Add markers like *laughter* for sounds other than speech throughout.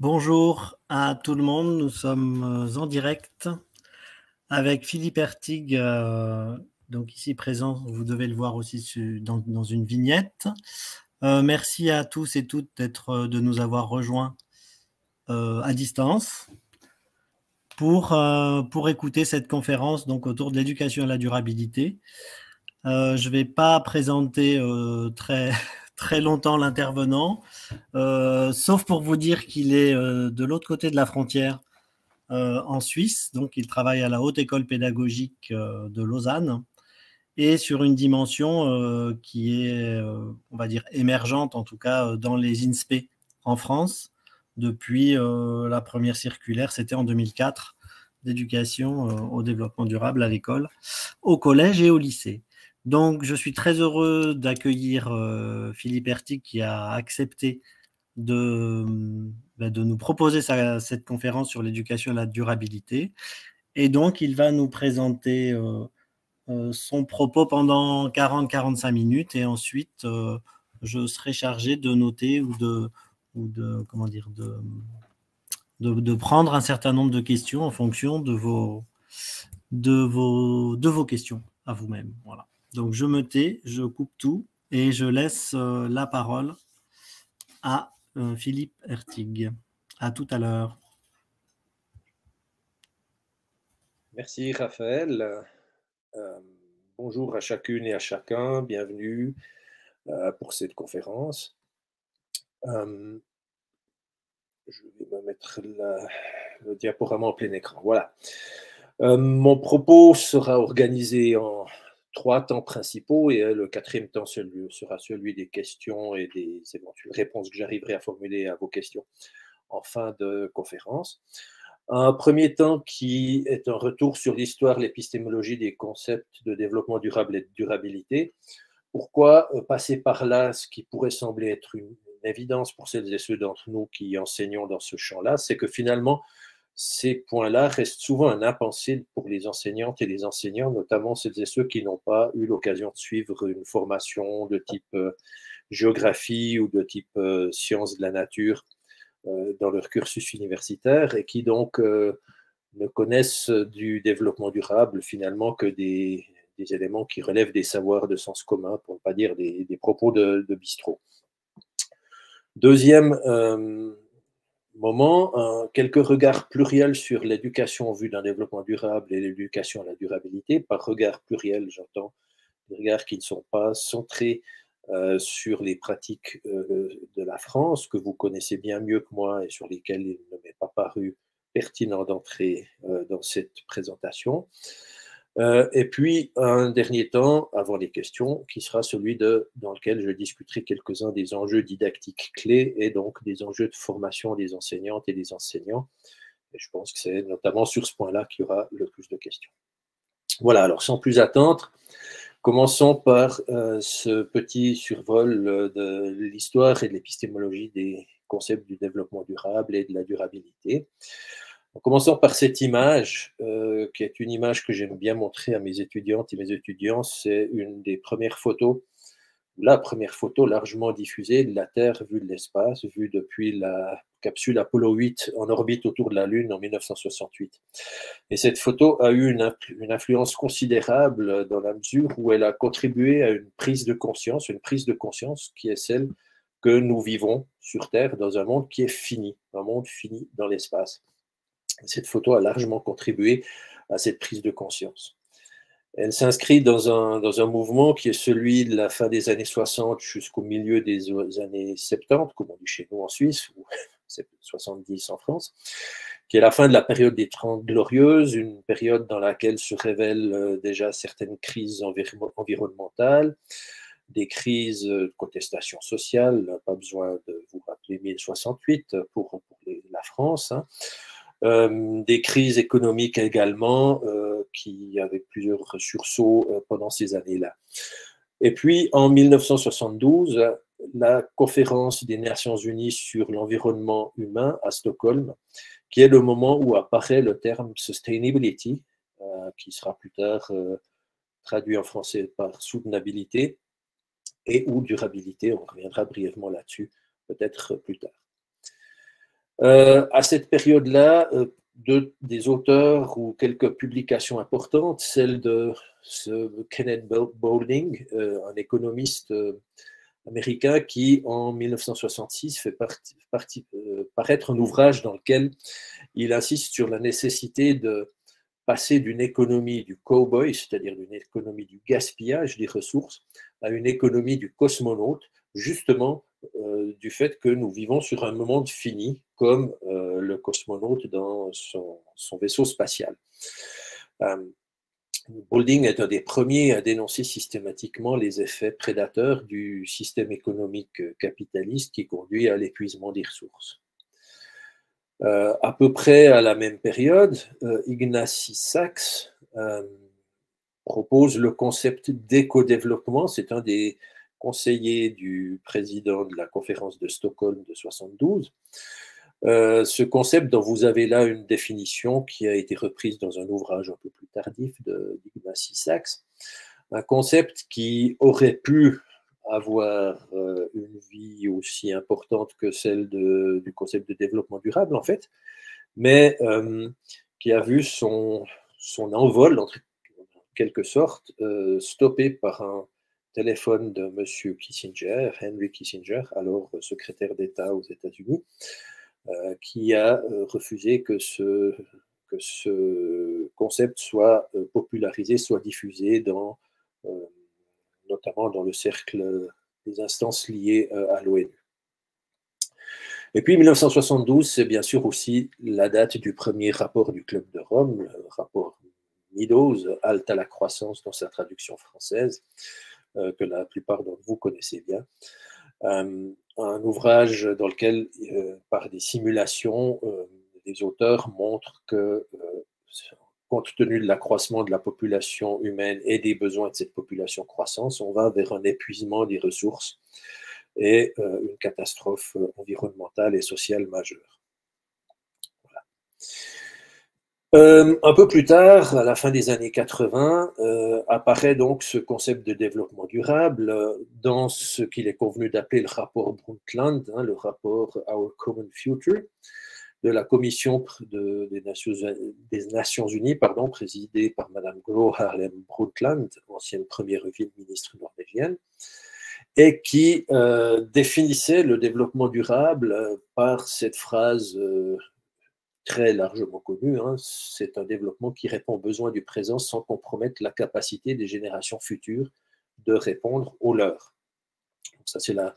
Bonjour à tout le monde, nous sommes euh, en direct avec Philippe Ertig, euh, donc ici présent, vous devez le voir aussi dans, une vignette. Euh, merci à tous et toutes d'être, de nous avoir rejoints à distance pour, écouter cette conférence donc, autour de l'éducation à la durabilité. je ne vais pas présenter très, très longtemps l'intervenant, euh, sauf pour vous dire qu'il est euh, de l'autre côté de la frontière euh, en Suisse, donc il travaille à la Haute École pédagogique de Lausanne. Et sur une dimension qui est, on va dire, émergente, en tout cas dans les INSPE en France, depuis la première circulaire, c'était en 2004, d'éducation au développement durable à l'école, au collège et au lycée. Donc, je suis très heureux d'accueillir euh, Philippe Ertig qui a accepté de, bah, nous proposer cette conférence sur l'éducation et la durabilité. Et donc, il va nous présenter euh, euh, son propos pendant 40-45 minutes et ensuite, je serai chargé de noter ou de, ou de comment dire, prendre un certain nombre de questions en fonction de vos, de vos, de vos questions à vous-même. Voilà. Donc je me tais, je coupe tout et je laisse euh, la parole à euh, Philippe Ertig. À tout à l'heure. Merci Raphaël. Euh, bonjour à chacune et à chacun. Bienvenue pour cette conférence. je vais me mettre le diaporama en plein écran. Voilà. mon propos sera organisé en trois temps principaux et euh, le quatrième temps sera celui des questions et des éventuelles réponses que j'arriverai à formuler à vos questions en fin de conférence. Un premier temps qui est un retour sur l'histoire, l'épistémologie des concepts de développement durable et de durabilité. Pourquoi euh, passer par là, ce qui pourrait sembler être une évidence pour celles et ceux d'entre nous qui enseignons dans ce champ-là, c'est que finalement, ces points-là restent souvent un impensé pour les enseignantes et les enseignants, notamment celles et ceux qui n'ont pas eu l'occasion de suivre une formation de type euh, géographie ou de type euh, sciences de la nature euh, dans leur cursus universitaire et qui donc ne connaissent du développement durable finalement que des, éléments qui relèvent des savoirs de sens commun, pour ne pas dire des, propos de bistrot. Deuxième moment, quelques regards pluriels sur l'éducation en vue d'un développement durable et l'éducation à la durabilité. Par regard pluriel, j'entends des regards qui ne sont pas centrés euh, sur les pratiques euh, de la France, que vous connaissez bien mieux que moi et sur lesquelles il ne m'est pas paru pertinent d'entrer euh, dans cette présentation. Euh, et puis, un dernier temps, avant les questions, qui sera celui dans lequel je discuterai quelques-uns des enjeux didactiques clés et donc des enjeux de formation des enseignantes et des enseignants. Et je pense que c'est notamment sur ce point-là qu'il y aura le plus de questions. Voilà, alors sans plus attendre, commençons par euh, ce petit survol de l'histoire et de l'épistémologie des concepts du développement durable et de la durabilité. En commençant par cette image, euh, qui est une image que j'aime bien montrer à mes étudiantes et mes étudiants, c'est une des premières photos, la première photo largement diffusée de la Terre vue de l'espace, vue depuis la capsule Apollo 8 en orbite autour de la Lune en 1968. Et cette photo a eu une, une influence considérable dans la mesure où elle a contribué à une prise de conscience, une prise de conscience qui est celle que nous vivons sur Terre dans un monde qui est fini, un monde fini dans l'espace. Cette photo a largement contribué à cette prise de conscience. Elle s'inscrit dans un, dans un mouvement qui est celui de la fin des années 60 jusqu'au milieu des années 70, comme on dit chez nous en Suisse, ou *laughs* 70 en France, qui est la fin de la période des Trente Glorieuses, une période dans laquelle se révèlent euh, déjà certaines crises environnementales, des crises de contestation sociale, pas besoin de vous rappeler 1068 pour, la France, hein. Euh, des crises économiques également, euh, qui avaient plusieurs sursauts euh, pendant ces années-là. Et puis, en 1972, la conférence des Nations Unies sur l'environnement humain à Stockholm, qui est le moment où apparaît le terme sustainability, qui sera plus tard traduit en français par soutenabilité, et ou durabilité, on reviendra brièvement là-dessus peut-être plus tard. À cette période-là, des auteurs ou quelques publications importantes, celle de Kenneth Boulding, un économiste américain qui, en 1966, fait paraître un ouvrage dans lequel il insiste sur la nécessité de passer d'une économie du cowboy, c'est-à-dire d'une économie du gaspillage des ressources, à une économie du cosmonaute, justement euh, du fait que nous vivons sur un monde fini, comme euh, le cosmonaute dans son, vaisseau spatial. Euh, Boulding est un des premiers à dénoncer systématiquement les effets prédateurs du système économique capitaliste qui conduit à l'épuisement des ressources. Euh, à peu près à la même période, Ignacy Sachs propose le concept d'éco-développement. C'est un des conseillers du président de la conférence de Stockholm de 72. ce concept dont vous avez là une définition qui a été reprise dans un ouvrage un peu plus tardif d'Ignacy Sachs, un concept qui aurait pu avoir euh, une vie aussi importante que celle du concept de développement durable, en fait, mais euh, qui a vu son, son envol, en quelque sorte, euh, stoppé par un téléphone de M. Kissinger, Henry Kissinger, alors secrétaire d'État aux États-Unis, qui a refusé que ce, que ce concept soit popularisé, soit diffusé dans notamment dans le cercle des instances liées euh, à l'ONU. Et puis 1972, c'est bien sûr aussi la date du premier rapport du Club de Rome, le rapport Meadows, Halte à la croissance dans sa traduction française, euh, que la plupart d'entre vous connaissez bien. Euh, un ouvrage dans lequel, par des simulations, les auteurs montrent que compte tenu de l'accroissement de la population humaine et des besoins de cette population croissance, on va vers un épuisement des ressources et euh, une catastrophe euh, environnementale et sociale majeure. Euh, un peu plus tard, à la fin des années 80, apparaît donc ce concept de développement durable dans ce qu'il est convenu d'appeler le rapport Brundtland, hein, le rapport Our Common Future, de la commission des, Nations, Unies, présidée par Mme Gro Harlem Brundtland, ancienne première ministre norvégienne, et qui euh, définissait le développement durable euh, par cette phrase euh, très largement connue, hein, c'est un développement qui répond aux besoins du présent sans compromettre la capacité des générations futures de répondre aux leurs. ça, c'est la,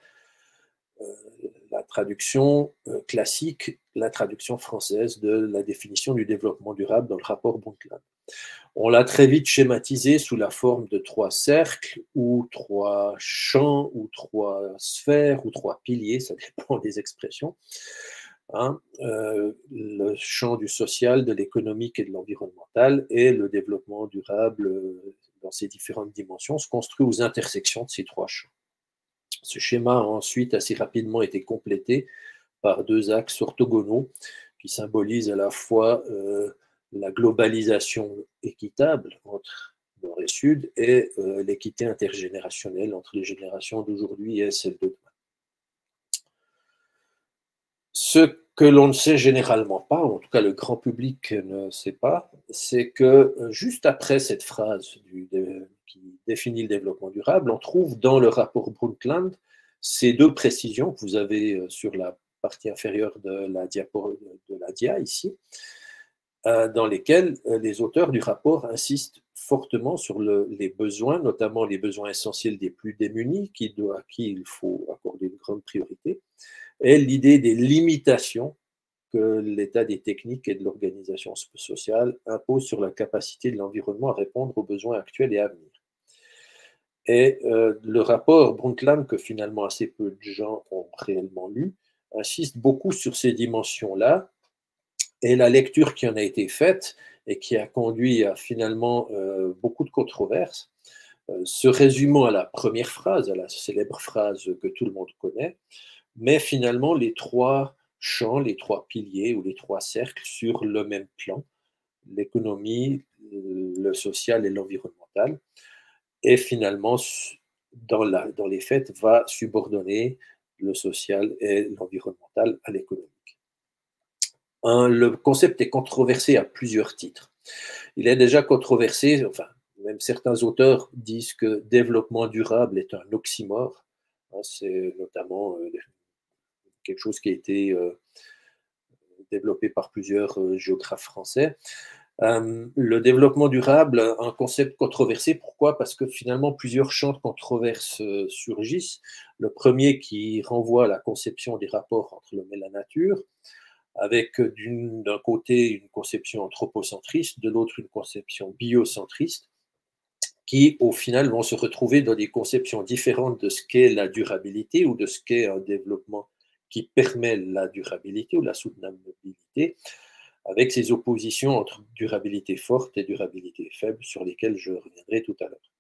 la traduction euh, classique, la traduction française de la définition du développement durable dans le rapport Brundtland. On l'a très vite schématisé sous la forme de trois cercles ou trois champs ou trois sphères ou trois piliers, ça *laughs* dépend des expressions. Hein. Euh, le champ du social, de l'économique et de l'environnemental et le développement durable euh, dans ses différentes dimensions se construit aux intersections de ces trois champs. Ce schéma a ensuite assez rapidement été complété par deux axes orthogonaux qui symbolisent à la fois euh, la globalisation équitable entre nord et sud et l'équité intergénérationnelle entre les générations d'aujourd'hui et celles de demain. Ce que l'on ne sait généralement pas, en tout cas le grand public ne sait pas, c'est que euh, juste après cette phrase qui définit le développement durable, on trouve dans le rapport Brundtland ces deux précisions que vous avez euh, sur la partie inférieure de la, diapo, de la dia ici, euh, dans lesquelles les auteurs du rapport insistent fortement sur les besoins, notamment les besoins essentiels des plus démunis, à qui il faut accorder une grande priorité, et l'idée des limitations que l'état des techniques et de l'organisation sociale impose sur la capacité de l'environnement à répondre aux besoins actuels et à venir. Et euh, le rapport Brundtland, que finalement assez peu de gens ont réellement lu, insiste beaucoup sur ces dimensions-là. Et la lecture qui en a été faite et qui a conduit à finalement euh, beaucoup de controverses, euh, se résumant à la première phrase, à la célèbre phrase que tout le monde connaît, mais finalement les trois champs, les trois piliers ou les trois cercles sur le même plan, l'économie, le social et l'environnemental, et finalement, dans les faits, va subordonner le social et l'environnemental à l'économique. le concept est controversé à plusieurs titres. Il est déjà controversé, enfin, même certains auteurs disent que développement durable est un oxymore. Hein, c'est notamment euh, quelque chose qui a été euh, développé par plusieurs euh, géographes français. le développement durable, un concept controversé. Pourquoi? Parce que finalement, plusieurs champs de controverse surgissent. Le premier qui renvoie à la conception des rapports entre l'homme et la nature, avec d'un côté une conception anthropocentriste, de l'autre une conception biocentriste qui, au final, vont se retrouver dans des conceptions différentes de ce qu'est la durabilité ou de ce qu'est un développement qui permet la durabilité ou la soutenabilité, avec ces oppositions entre durabilité forte et durabilité faible sur lesquelles je reviendrai tout à l'heure.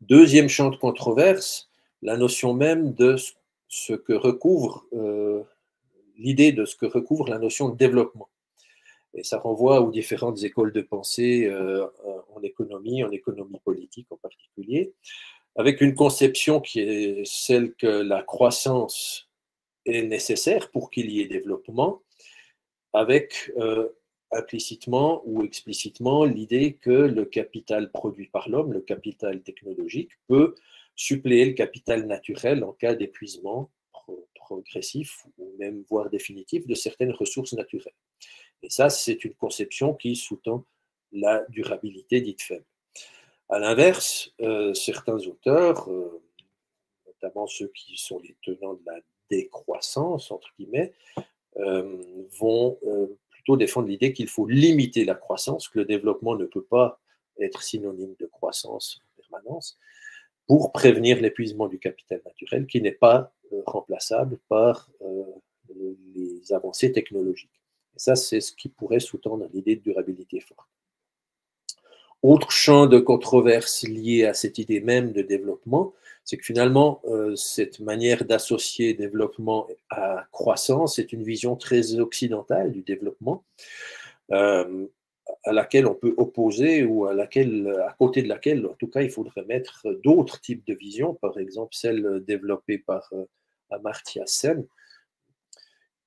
Deuxième champ de controverse, la notion même de ce que recouvre euh, l'idée de ce que recouvre la notion de développement. Et ça renvoie aux différentes écoles de pensée euh, en économie, en économie politique en particulier, avec une conception qui est celle que la croissance est nécessaire pour qu'il y ait développement, avec euh, implicitement ou explicitement l'idée que le capital produit par l'homme, le capital technologique, peut suppléer le capital naturel en cas d'épuisement progressif ou même voire définitif de certaines ressources naturelles. Et ça, c'est une conception qui sous-tend la durabilité dite faible. À l'inverse, euh, certains auteurs, euh, notamment ceux qui sont les tenants de la décroissance, entre guillemets, euh, vont plutôt défendre l'idée qu'il faut limiter la croissance, que le développement ne peut pas être synonyme de croissance en permanence, pour prévenir l'épuisement du capital naturel qui n'est pas remplaçable par les avancées technologiques. Et ça, c'est ce qui pourrait sous-tendre l'idée de durabilité forte. Autre champ de controverse lié à cette idée même de développement, c'est que finalement, euh, cette manière d'associer développement à croissance est une vision très occidentale du développement, euh, à laquelle on peut opposer ou à, laquelle, à côté de laquelle, en tout cas, il faudrait mettre d'autres types de visions, par exemple celle développée par euh, Amartya Sen,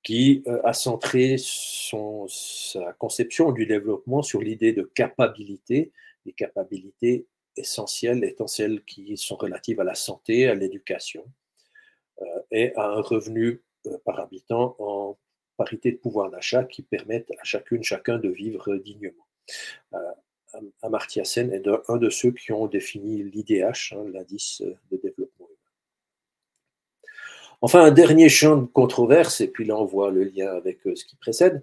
qui euh, a centré sa conception du développement sur l'idée de capacité, des capacités essentielles étant celles qui sont relatives à la santé, à l'éducation euh, et à un revenu euh, par habitant en parité de pouvoir d'achat qui permettent à chacune, chacun de vivre dignement. Amartya Sen est un de ceux qui ont défini l'IDH, hein, l'indice de développement Enfin, un dernier champ de controverse, et puis là on voit le lien avec euh, ce qui précède,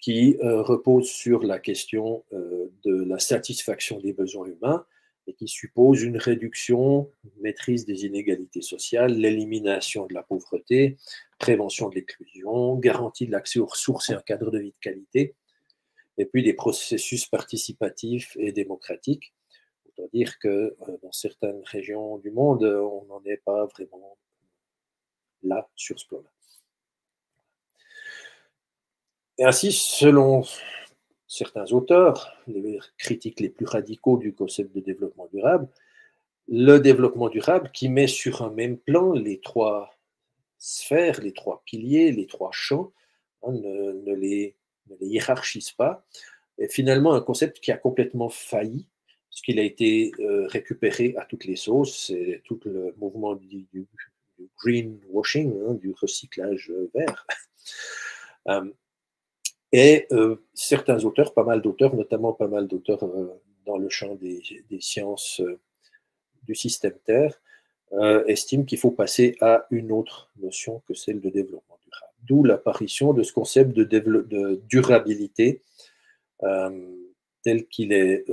qui euh, repose sur la question euh, de la satisfaction des besoins humains et qui suppose une réduction, maîtrise des inégalités sociales, l'élimination de la pauvreté, prévention de l'exclusion, garantie de l'accès aux ressources et un cadre de vie de qualité, et puis des processus participatifs et démocratiques. Autant dire que dans certaines régions du monde, on n'en est pas vraiment là sur ce plan-là. Et ainsi, selon certains auteurs, les critiques les plus radicaux du concept de développement durable, le développement durable qui met sur un même plan les trois sphères, les trois piliers, les trois champs, hein, ne, les, hiérarchise pas, est finalement un concept qui a complètement failli, parce qu'il a été euh, récupéré à toutes les sauces, c'est tout le mouvement du, du greenwashing, hein, du recyclage vert. *laughs* Euh, et euh, certains auteurs, pas mal d'auteurs, notamment pas mal d'auteurs euh, dans le champ des, sciences du système Terre, estiment qu'il faut passer à une autre notion que celle de développement durable. D'où l'apparition de ce concept de durabilité tel qu'il est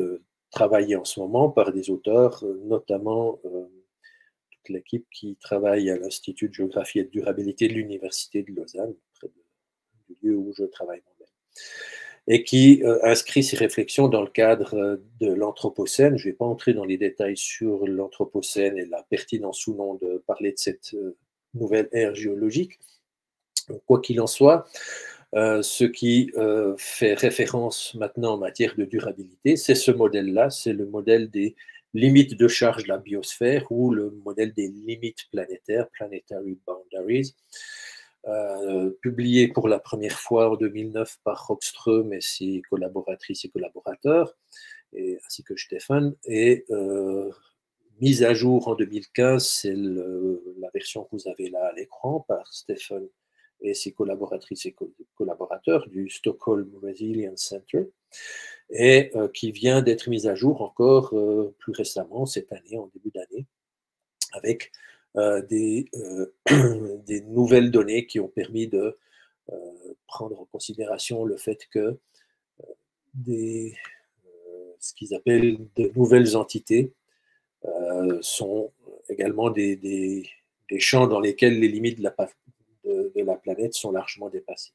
travaillé en ce moment par des auteurs, notamment l'équipe qui travaille à l'Institut de géographie et de durabilité de l'Université de Lausanne, près du lieu où je travaille moi-même, et qui euh, inscrit ses réflexions dans le cadre euh, de l'Anthropocène. Je ne vais pas entrer dans les détails sur l'Anthropocène et la pertinence ou non de parler de cette euh, nouvelle ère géologique. quoi qu'il en soit, ce qui fait référence maintenant en matière de durabilité, c'est ce modèle-là, c'est le modèle des limite de charge de la biosphère ou le modèle des limites planétaires, planetary boundaries, publié pour la première fois en 2009 par Rockström et ses collaboratrices et collaborateurs, ainsi que Stéphane, et mise à jour en 2015, c'est la version que vous avez là à l'écran par Stéphane et ses collaboratrices et collaborateurs du Stockholm Resilience Center, et euh, qui vient d'être mise à jour encore euh, plus récemment, cette année, en début d'année, avec euh, des, *clears throat* nouvelles données qui ont permis de prendre en considération le fait que ce qu'ils appellent de nouvelles entités sont également des, champs dans lesquels les limites de la, planète sont largement dépassées.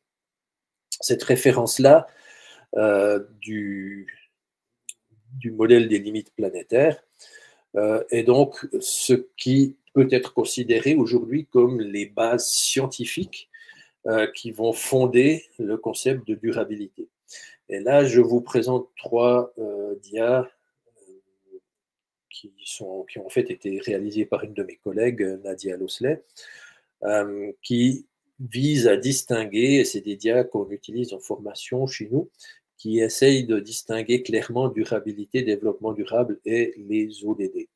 Cette référence-là du, du modèle des limites planétaires euh, est donc ce qui peut être considéré aujourd'hui comme les bases scientifiques euh, qui vont fonder le concept de durabilité. Et là, je vous présente trois dias qui, sont, qui ont en fait été réalisés par une de mes collègues, Nadia Losley, euh, qui vise à distinguer, et c'est des dias qu'on utilise en formation chez nous, qui essayent de distinguer clairement durabilité, développement durable et les ODD.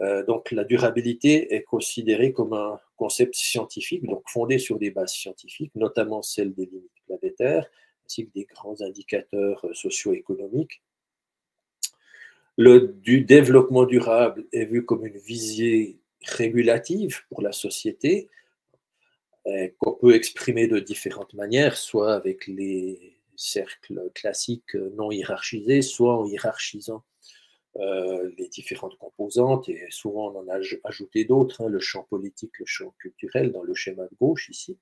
Euh, donc la durabilité est considérée comme un concept scientifique, donc fondé sur des bases scientifiques, notamment celles des limites planétaires, ainsi que des grands indicateurs socio-économiques. Le développement durable est vu comme une visée régulative pour la société, euh, qu'on peut exprimer de différentes manières, soit avec les cercles classiques non hiérarchisés, soit en hiérarchisant euh, les différentes composantes, et souvent on en a ajouté d'autres, hein, le champ politique, le champ culturel, dans le schéma de gauche ici.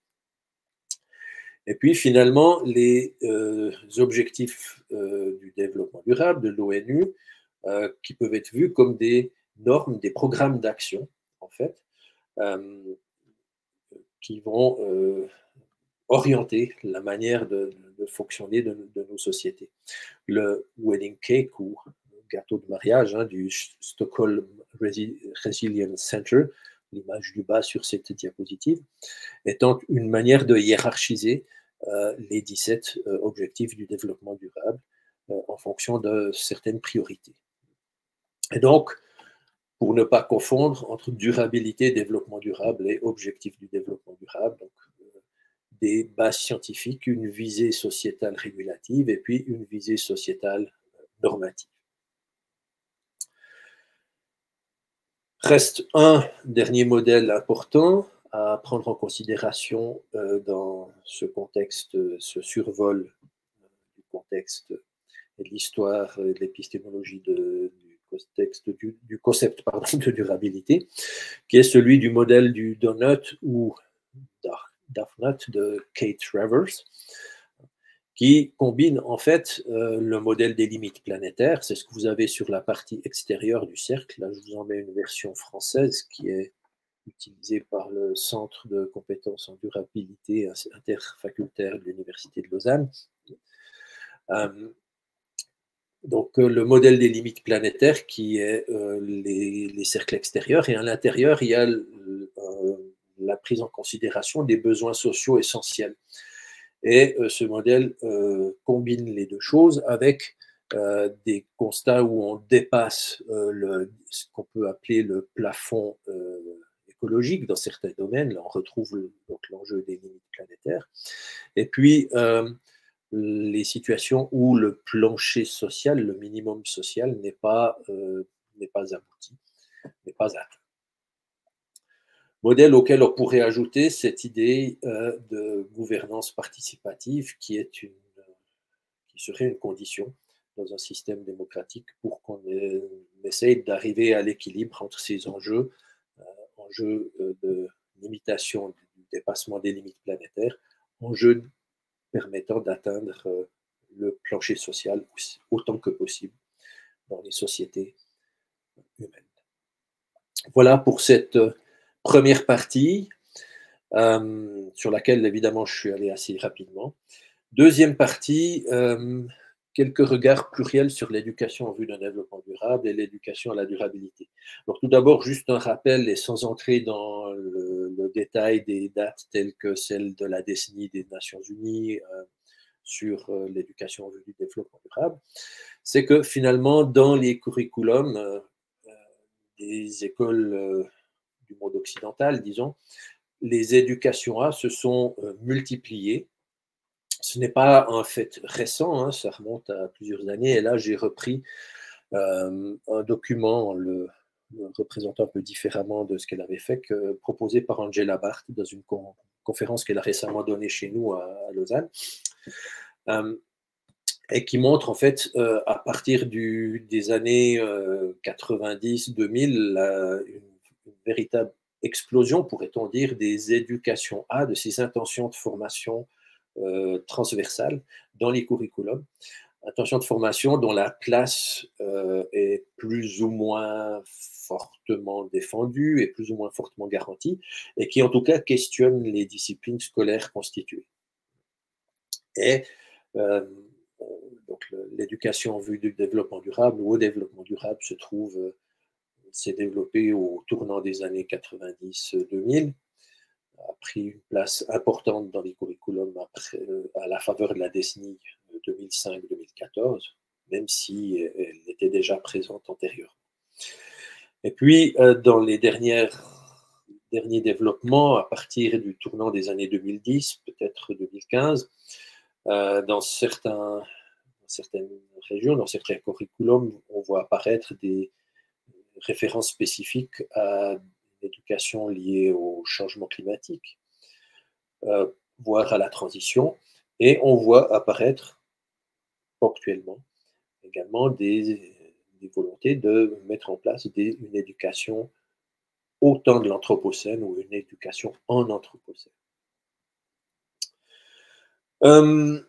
Et puis finalement, les euh, objectifs du développement durable de l'ONU, qui peuvent être vus comme des normes, des programmes d'action, en fait, euh, qui vont euh, orienter la manière de, fonctionner de, nos sociétés. Le wedding cake ou gâteau de mariage hein, du Stockholm Resilience Center, l'image du bas sur cette diapositive, étant une manière de hiérarchiser euh, les 17 objectifs du développement durable en fonction de certaines priorités. Et donc, pour ne pas confondre entre durabilité, développement durable et objectif du développement durable. Donc, euh, des bases scientifiques, une visée sociétale régulative et puis une visée sociétale euh, normative. Reste un dernier modèle important à prendre en considération euh, dans ce contexte, ce survol du contexte et de l'histoire et de l'épistémologie de, contexte du, concept pardon, *laughs* de durabilité, qui est celui du modèle du donut ou Darknut de Kate Travers, qui combine en fait euh, le modèle des limites planétaires, c'est ce que vous avez sur la partie extérieure du cercle. Là, je vous en mets une version française qui est utilisée par le Centre de compétences en durabilité interfacultaire de l'Université de Lausanne. Euh, donc euh, le modèle des limites planétaires qui est les, cercles extérieurs et à l'intérieur il y a la prise en considération des besoins sociaux essentiels. Et ce modèle combine les deux choses avec des constats où on dépasse ce qu'on peut appeler le plafond écologique dans certains domaines. Là, on retrouve l'enjeu des limites planétaires. Et puis, les situations où le plancher social, le minimum social n'est pas, euh, pas abouti, n'est pas atteint. Modèle auquel on pourrait ajouter cette idée euh, de gouvernance participative qui, est une, qui serait une condition dans un système démocratique pour qu'on essaye d'arriver à l'équilibre entre ces enjeux, euh, enjeux de limitation du dépassement des limites planétaires, enjeux permettant d'atteindre euh, le plancher social autant que possible dans les sociétés humaines. Voilà pour cette euh, première partie euh, sur laquelle évidemment je suis allé assez rapidement. Deuxième partie, quelques regards pluriels sur l'éducation en vue d'un développement durable et l'éducation à la durabilité. Tout d'abord, juste un rappel et sans entrer dans le, détail des dates telles que celle de la décennie des Nations Unies euh, sur euh, l'éducation en vue du développement durable, c'est que finalement, dans les curriculums euh, des écoles du monde occidental, disons, les éducations A se sont multipliées ce n'est pas un fait récent, hein, ça remonte à plusieurs années. Et là, j'ai repris euh, un document, le, représentant un peu différemment de ce qu'elle avait fait, proposé par Angela Barth dans une conférence qu'elle a récemment donnée chez nous à, Lausanne. Euh, et qui montre en fait euh, à partir des années 90-2000 une, une, véritable explosion, pourrait-on dire, des éducations A, de ces intentions de formation euh, transversale dans les curriculums. Intention de formation dont la place euh, est plus ou moins fortement défendue et plus ou moins fortement garantie, et qui en tout cas questionne les disciplines scolaires constituées. Et euh, l'éducation en vue du développement durable ou au développement durable se trouve, s'est développée au tournant des années 90-2000 a pris une place importante dans les curriculums euh, à la faveur de la décennie 2005-2014, même si euh, elle était déjà présente antérieurement. Et puis, euh, dans les dernières, derniers développements, à partir du tournant des années 2010, peut-être 2015, dans, certaines régions, dans certains curriculums, on voit apparaître des références spécifiques à l'éducation liée au changement climatique, euh, voire à la transition, et on voit apparaître ponctuellement également des, volontés de mettre en place une éducation au temps de l'Anthropocène ou une éducation en Anthropocène. Euh,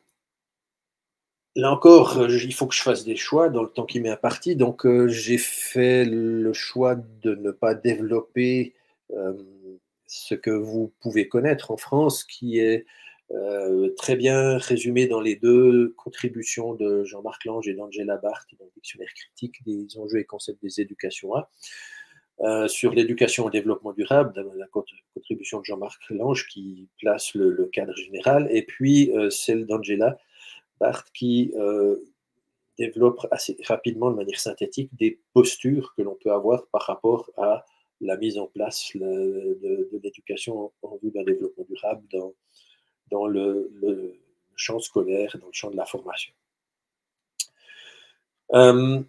là encore, il faut que je fasse des choix dans le temps qui m'est imparti. Donc, euh, j'ai fait le choix de ne pas développer euh, ce que vous pouvez connaître en France, qui est euh, très bien résumé dans les deux contributions de Jean-Marc Lange et d'Angela Barth dans le dictionnaire critique des enjeux et concepts des éducations A. sur l'éducation au développement durable, la contribution de Jean-Marc Lange qui place le, cadre général, et puis celle d'Angela Qui euh, développe assez rapidement de manière synthétique des postures que l'on peut avoir par rapport à la mise en place de, l'éducation en vue d'un développement durable dans, dans le, champ scolaire, dans le champ de la formation. Euh,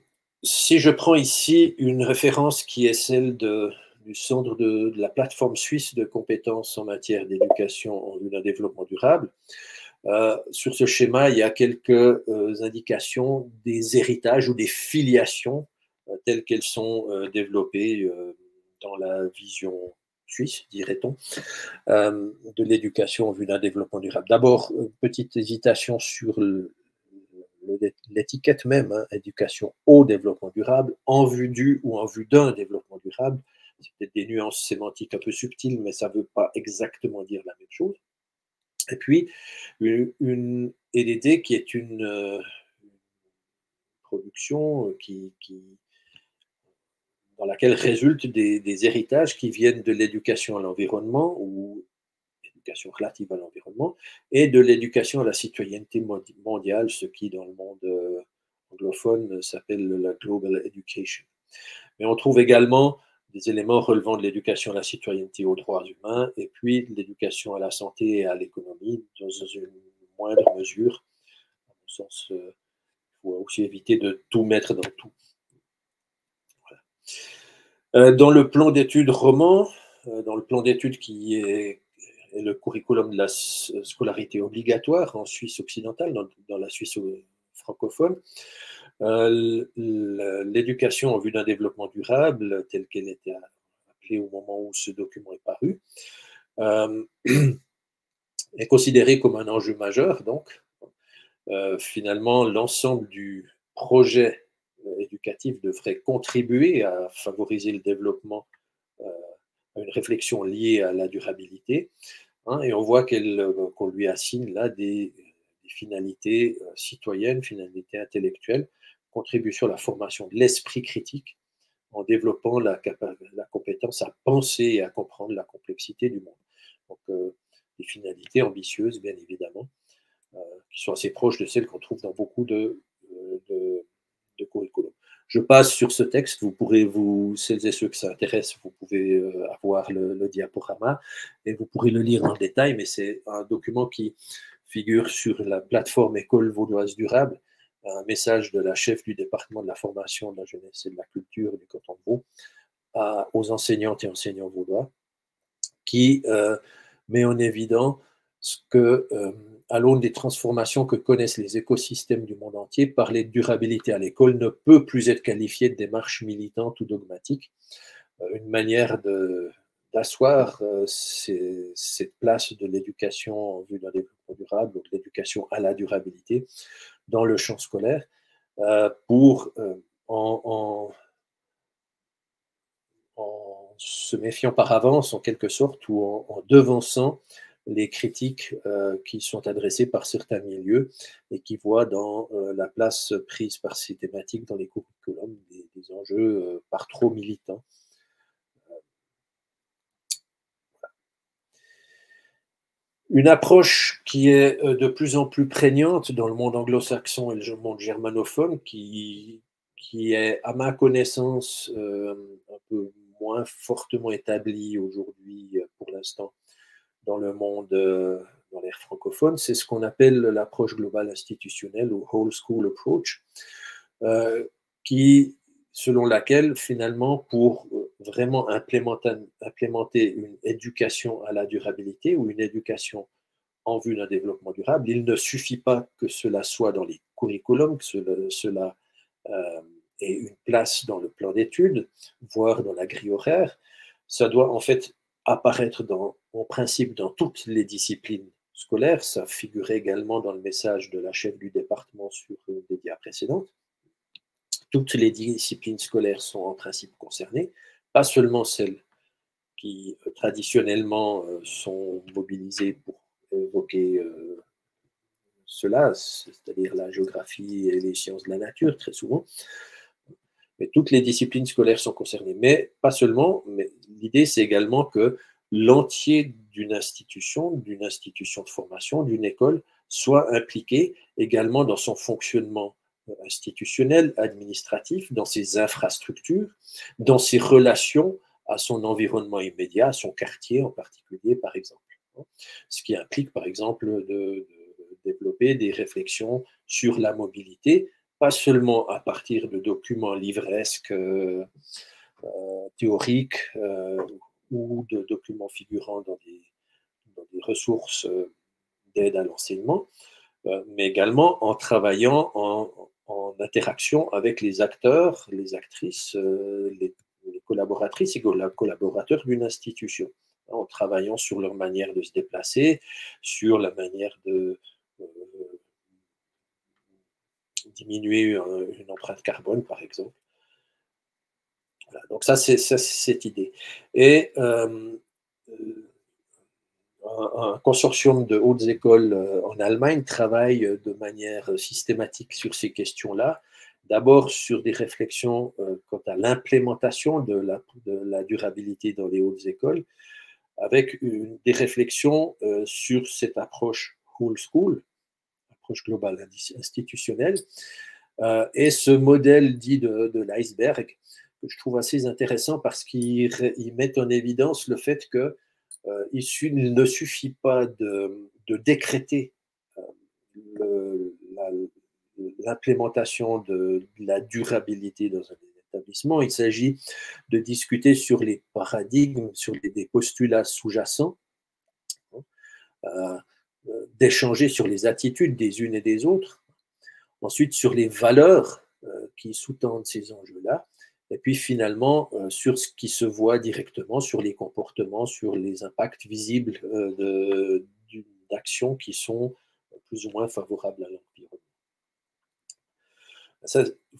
si je prends ici une référence qui est celle du centre de, de, la plateforme suisse de compétences en matière d'éducation en vue d'un développement durable, euh, sur ce schéma, il y a quelques euh, indications des héritages ou des filiations euh, telles qu'elles sont développées dans la vision suisse, dirait-on, de l'éducation en vue d'un développement durable. D'abord, petite hésitation sur l'étiquette même, hein, éducation au développement durable, en vue du ou en vue d'un développement durable. C'est peut-être des nuances sémantiques un peu subtiles, mais ça ne veut pas exactement dire la même chose. Et puis, une, une EDD qui est une, euh, production euh, qui, dans laquelle résultent des, héritages qui viennent de l'éducation à l'environnement ou éducation relative à l'environnement et de l'éducation à la citoyenneté mondiale, ce qui dans le monde euh, anglophone s'appelle la Global Education. Mais on trouve également des éléments relevant de l'éducation à la citoyenneté aux droits humains et puis de l'éducation à la santé et à l'économie dans une moindre mesure. À mon sens, il euh, faut aussi éviter de tout mettre dans tout. Euh, dans le plan d'études roman, euh, dans le plan d'études qui est, le curriculum de la scolarité obligatoire en Suisse occidentale, dans la Suisse francophone, euh, l'éducation en vue d'un développement durable, telle qu'elle était appelée au moment où ce document est paru, euh, *clears throat* est considérée comme un enjeu majeur. Donc, euh, finalement, l'ensemble du projet éducatif devrait contribuer à favoriser le développement, à une réflexion liée à la durabilité. Hein, et on voit qu'on lui assigne là des finalités citoyennes, finalités intellectuelles, contribution à la formation de l'esprit critique en développant la, la, compétence à penser et à comprendre la complexité du monde. Donc, des finalités ambitieuses, bien évidemment, qui sont assez proches de celles qu'on trouve dans beaucoup de, de, de curriculum. Je passe sur ce texte. Vous pourrez, vous, celles et ceux que ça intéresse, vous pouvez euh, avoir le, diaporama et vous pourrez le lire en détail, mais c'est un document qui figure sur la plateforme École vaudoise durable, un message de la chef du département de la formation, de la jeunesse et de la culture du canton de Vaud aux enseignantes et enseignants vaudois, qui euh, met en évidence ce que euh, à l'aune des transformations que connaissent les écosystèmes du monde entier, parler de durabilité à l'école ne peut plus être qualifié de démarche militante ou dogmatique. Euh, une manière d'asseoir euh, cette place de l'éducation en vue d'un développement durable, de l'éducation à la durabilité dans le champ scolaire, euh, pour, en, en, se méfiant par avance, en quelque sorte, ou en, devançant les critiques euh, qui sont adressées par certains milieux et qui voient dans euh, la place prise par ces thématiques dans les curriculums des, des enjeux euh, par trop militants. Une approche qui est de plus en plus prégnante dans le monde anglo-saxon et le monde germanophone, qui, est, à ma connaissance, un peu moins fortement établie aujourd'hui pour l'instant dans le monde, euh, dans l'ère francophone, c'est ce qu'on appelle l'approche globale institutionnelle ou whole school approach, euh, qui, selon laquelle, finalement, pour euh, vraiment implémenter, une éducation à la durabilité ou une éducation en vue d'un développement durable, il ne suffit pas que cela soit dans les curriculums, que cela, cela ait une place dans le plan d'études, voire dans la grille horaire. Ça doit en fait apparaître en principe dans toutes les disciplines scolaires. Ça figurait également dans le message de la chef du département sur des dias précédentes. Toutes les disciplines scolaires sont en principe concernées, pas seulement celles qui euh, traditionnellement euh, sont mobilisées pour évoquer euh, cela, c'est-à-dire la géographie et les sciences de la nature très souvent, mais toutes les disciplines scolaires sont concernées. Mais pas seulement, mais l'idée c'est également que l'entier d'une institution, d'une institution de formation, d'une école, soit impliqué également dans son fonctionnement institutionnel, administratif, dans ses infrastructures, dans ses relations à son environnement immédiat, à son quartier en particulier, par exemple. Ce qui implique, par exemple, de, développer des réflexions sur la mobilité, pas seulement à partir de documents livresques euh, euh, théoriques euh, ou de documents figurant dans des, ressources d'aide à l'enseignement, mais également en travaillant en, interaction avec les acteurs, les actrices, les, les collaboratrices et collaborateurs d'une institution, en travaillant sur leur manière de se déplacer, sur la manière de diminuer euh, une empreinte carbone, par exemple. donc ça, c'est cette idée. Et euh, un, consortium de hautes écoles euh, en Allemagne travaille de manière systématique sur ces questions-là. D'abord sur des réflexions quant à l'implémentation de la, de durabilité dans les hautes écoles, avec des réflexions sur cette approche whole school, globale institutionnelle. Euh, et ce modèle dit de, l'iceberg, que je trouve assez intéressant parce qu'il met en évidence le fait que euh, il, ne suffit pas de, décréter euh, l'implémentation de, la durabilité dans un établissement. Il s'agit de discuter sur les paradigmes, sur les, des postulats sous-jacents. Euh, d'échanger sur les attitudes des unes et des autres, ensuite sur les valeurs qui sous-tendent ces enjeux-là, et puis finalement euh, sur ce qui se voit directement, sur les comportements, sur les impacts visibles d'actions qui sont plus ou moins favorables à l'environnement.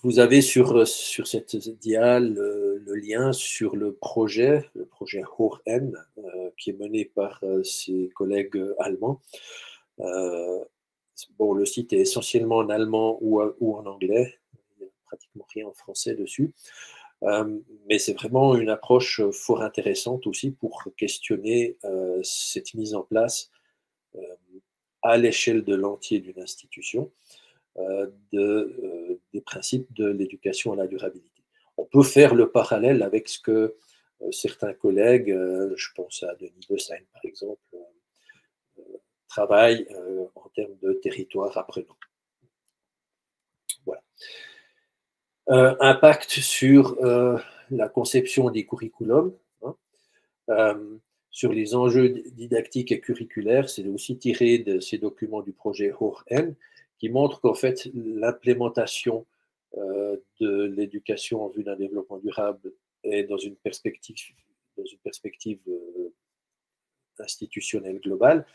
Vous avez sur, sur cette dial le, lien sur le projet, le projet HORN, euh, qui est mené par euh, ses collègues allemands. Euh, bon, le site est essentiellement en allemand ou, ou en anglais. Il n'y a pratiquement rien en français dessus. Mais c'est vraiment une approche fort intéressante aussi pour questionner cette mise en place à l'échelle de l'entier d'une institution de, des principes de l'éducation à la durabilité. On peut faire le parallèle avec ce que certains collègues, je pense à Denis Dessagne par exemple, travaillent en termes de territoire apprenant. Voilà. Impact sur la conception des curriculums. Hein. sur les enjeux didactiques et curriculaires, c'est aussi tiré de ces documents du projet HORN qui montre qu'en fait l'implémentation de l'éducation en vue d'un développement durable est dans une perspective institutionnelle globale,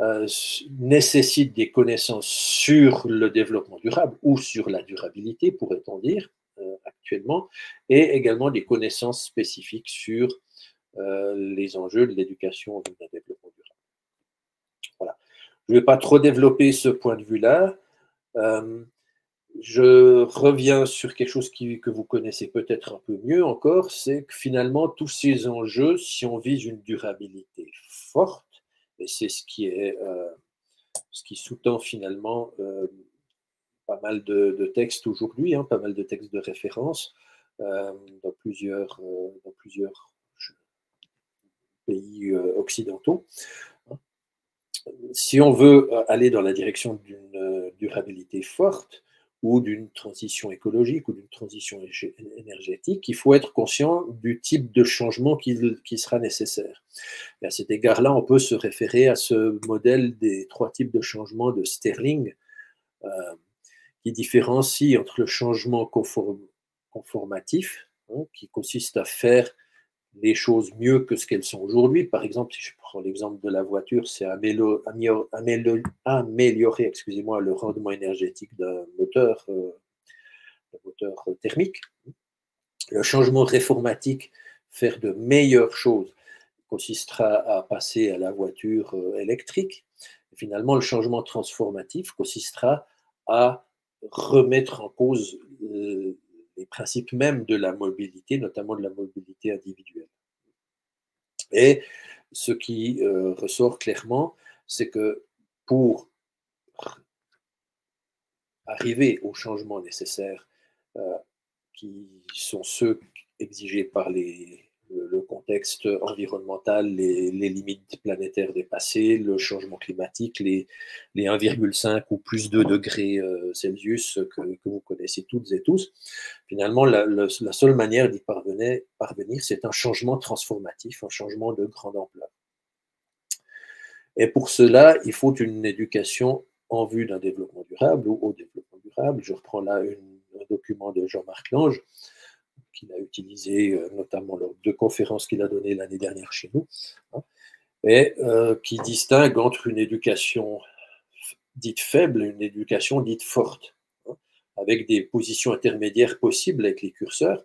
euh, nécessite des connaissances sur le développement durable ou sur la durabilité, pourrait-on dire, euh, actuellement, et également des connaissances spécifiques sur euh, les enjeux de l'éducation d'un développement durable. Voilà. Je ne vais pas trop développer ce point de vue-là. je reviens sur quelque chose que vous connaissez peut-être un peu mieux encore, c'est que finalement, tous ces enjeux, si on vise une durabilité forte, et c'est ce qui est euh, ce qui sous-tend finalement euh, pas mal de, textes aujourd'hui, hein, pas mal de textes de référence euh, dans plusieurs, dans plusieurs pays occidentaux. Si on veut aller dans la direction d'une durabilité forte, ou d'une transition écologique ou d'une transition énergétique, il faut être conscient du type de changement qui, sera nécessaire. Et à cet égard-là, on peut se référer à ce modèle des trois types de changements de Sterling, euh, qui différencie entre le changement conformatif, hein, qui consiste à faire les choses mieux que ce qu'elles sont aujourd'hui. Par exemple, si je prends l'exemple de la voiture, c'est améliorer, excusez-moi, le rendement énergétique d'un moteur, euh, moteur thermique. Le changement réformatique, faire de meilleures choses, consistera à passer à la voiture euh, électrique. finalement, le changement transformatif consistera à remettre en cause euh, principes mêmes de la mobilité, notamment de la mobilité individuelle. Et ce qui euh, ressort clairement, c'est que pour arriver aux changements nécessaires, euh, qui sont ceux exigés par les, le contexte environnemental, les, limites planétaires dépassées, le changement climatique, les, les 1,5 ou plus 2 degrés euh, Celsius que, vous connaissez toutes et tous. Finalement, la, seule manière d'y parvenir c'est un changement transformatif, un changement de grande ampleur. Et pour cela, il faut une éducation en vue d'un développement durable ou au développement durable. Je reprends là un document de Jean-Marc Lange qu'il a utilisé euh, notamment lors de conférences qu'il a données l'année dernière chez nous, hein, et euh, qui distingue entre une éducation dite faible et une éducation dite forte, hein, avec des positions intermédiaires possibles avec les curseurs.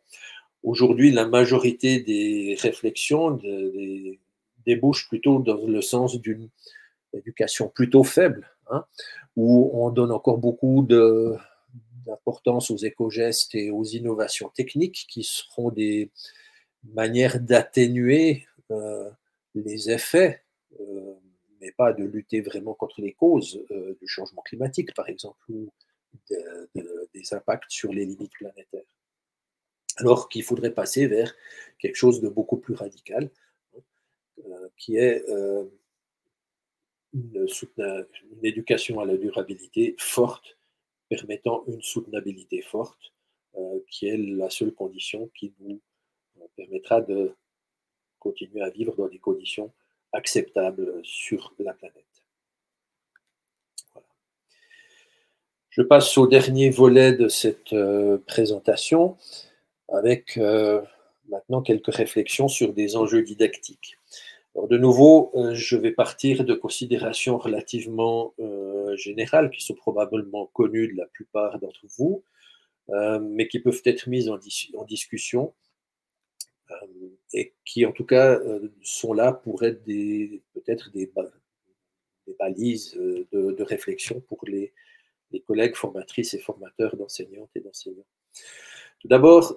Aujourd'hui, la majorité des réflexions débouchent plutôt dans le sens d'une éducation plutôt faible, hein, où on donne encore beaucoup de, d'importance aux éco-gestes et aux innovations techniques qui seront des manières d'atténuer euh, les effets, euh, mais pas de lutter vraiment contre les causes euh, du changement climatique, par exemple, ou des impacts sur les limites planétaires. Alors qu'il faudrait passer vers quelque chose de beaucoup plus radical, qui est une, une éducation à la durabilité forte permettant une soutenabilité forte, euh, qui est la seule condition qui nous euh, permettra de continuer à vivre dans des conditions acceptables sur la planète. Je passe au dernier volet de cette euh, présentation avec maintenant quelques réflexions sur des enjeux didactiques de nouveau, euh, je vais partir de considérations relativement euh, générales qui sont probablement connues de la plupart d'entre vous, euh, mais qui peuvent être mises en, discussion et qui, en tout cas, sont là pour être peut-être des, balises de, réflexion pour les, collègues formatrices et formateurs d'enseignantes et d'enseignants. Tout d'abord,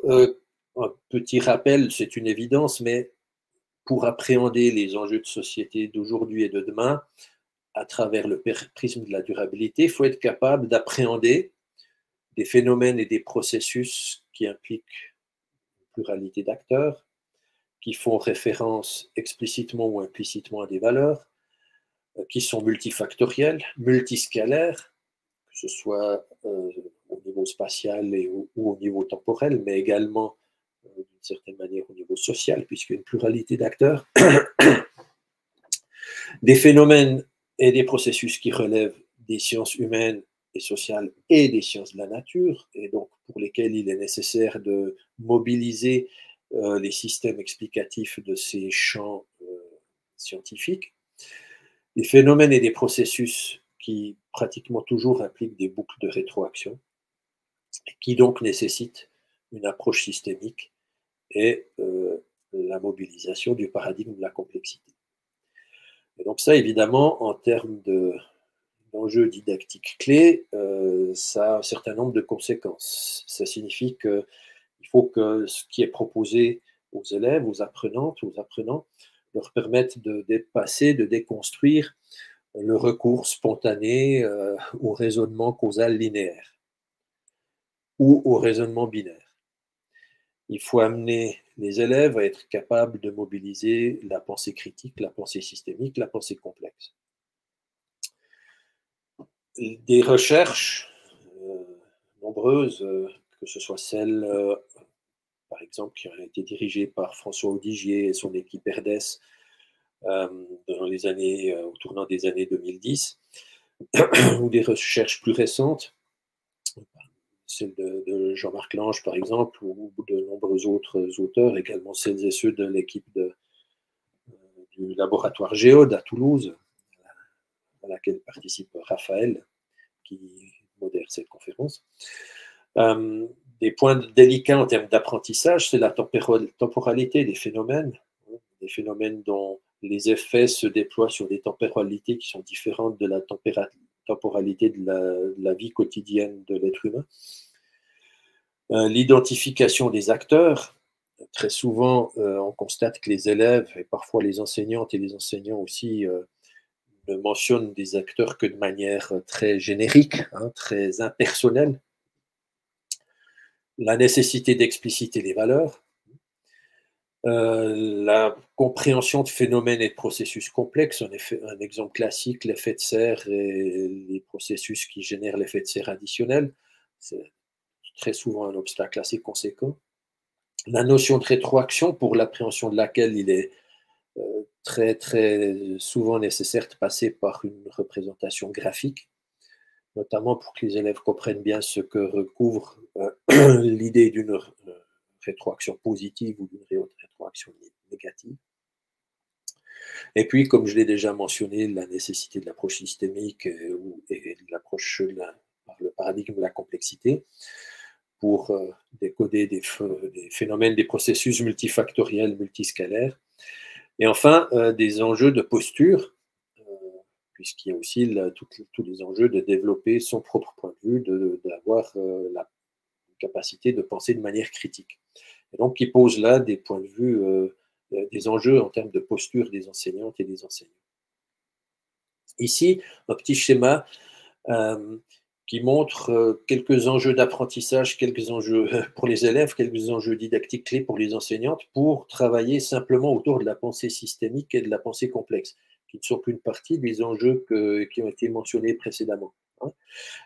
un petit rappel, c'est une évidence, mais pour appréhender les enjeux de société d'aujourd'hui et de demain, à travers le prisme de la durabilité, il faut être capable d'appréhender des phénomènes et des processus qui impliquent une pluralité d'acteurs, qui font référence explicitement ou implicitement à des valeurs, euh, qui sont multifactorielles, multiscalaires, que ce soit euh, au niveau spatial ou, au niveau temporel, mais également certaine manière au niveau social, puisqu'il y a une pluralité d'acteurs, *coughs* des phénomènes et des processus qui relèvent des sciences humaines et sociales et des sciences de la nature, et donc pour lesquels il est nécessaire de mobiliser euh, les systèmes explicatifs de ces champs euh, scientifiques, des phénomènes et des processus qui pratiquement toujours impliquent des boucles de rétroaction, qui donc nécessitent une approche systémique et euh, la mobilisation du paradigme de la complexité. Et donc ça, évidemment, en termes d'enjeux didactiques clés, euh, ça a un certain nombre de conséquences. Ça signifie qu'il faut que ce qui est proposé aux élèves, aux apprenantes, aux apprenants, leur permette de dépasser, de déconstruire le recours spontané euh, au raisonnement causal linéaire ou au raisonnement binaire. Il faut amener les élèves à être capables de mobiliser la pensée critique, la pensée systémique, la pensée complexe. Des recherches euh, nombreuses, euh, que ce soit celles, euh, par exemple, qui ont été dirigées par François Audigier et son équipe RDS dans les années, au tournant des années 2010, *coughs* ou des recherches plus récentes, celle de, Jean-Marc Lange, par exemple, ou de nombreux autres auteurs, également celles et ceux de l'équipe euh, du laboratoire Géode à Toulouse, à laquelle participe Raphaël, qui modère cette conférence. Euh, des points délicats en termes d'apprentissage, c'est la temporalité des phénomènes, hein, des phénomènes dont les effets se déploient sur des temporalités qui sont différentes de la temporalité de la vie quotidienne de l'être humain. Euh, l'identification des acteurs. Très souvent, euh, on constate que les élèves et parfois les enseignantes et les enseignants aussi euh, ne mentionnent des acteurs que de manière très générique, hein, très impersonnelle. La nécessité d'expliciter les valeurs, la compréhension de phénomènes et de processus complexes, un, effet, un exemple classique, l'effet de serre et les processus qui génèrent l'effet de serre additionnel très souvent un obstacle assez conséquent. La notion de rétroaction, pour l'appréhension de laquelle il est euh, très, très souvent nécessaire de passer par une représentation graphique, notamment pour que les élèves comprennent bien ce que recouvre euh, *clears throat* l'idée d'une euh, rétroaction positive ou d'une rétroaction négative. Et puis, comme je l'ai déjà mentionné, la nécessité de l'approche systémique et, de l'approche par le paradigme de la complexité pour euh, décoder des, phénomènes, des processus multifactoriels, multiscalaires. Et enfin, euh, des enjeux de posture, euh, puisqu'il y a aussi tous les enjeux de développer son propre point de vue, d'avoir la capacité de penser de manière critique. Et donc, qui pose là des points de vue, des enjeux en termes de posture des enseignantes et des enseignants. Ici, un petit schéma qui montre euh, quelques enjeux d'apprentissage, quelques enjeux euh, *laughs* pour les élèves, quelques enjeux didactiques clés pour les enseignantes, pour travailler simplement autour de la pensée systémique et de la pensée complexe, qui ne sont qu'une partie des enjeux qui ont été mentionnés précédemment.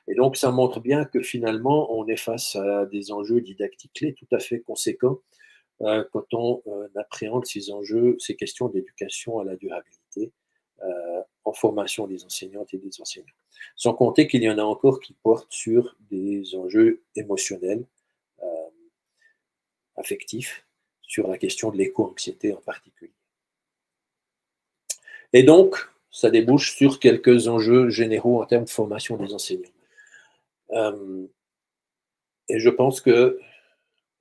Et donc, ça montre bien que finalement, on est face à des enjeux didactiques clés tout à fait conséquents euh, quand on appréhende ces enjeux, ces questions d'éducation à la durabilité en formation des enseignantes et des enseignants. Sans compter qu'il y en a encore qui portent sur des enjeux émotionnels, euh, affectifs, sur la question de l'éco-anxiété en particulier. Et donc, ça débouche sur quelques enjeux généraux en termes de formation des enseignants. Euh, et je pense que,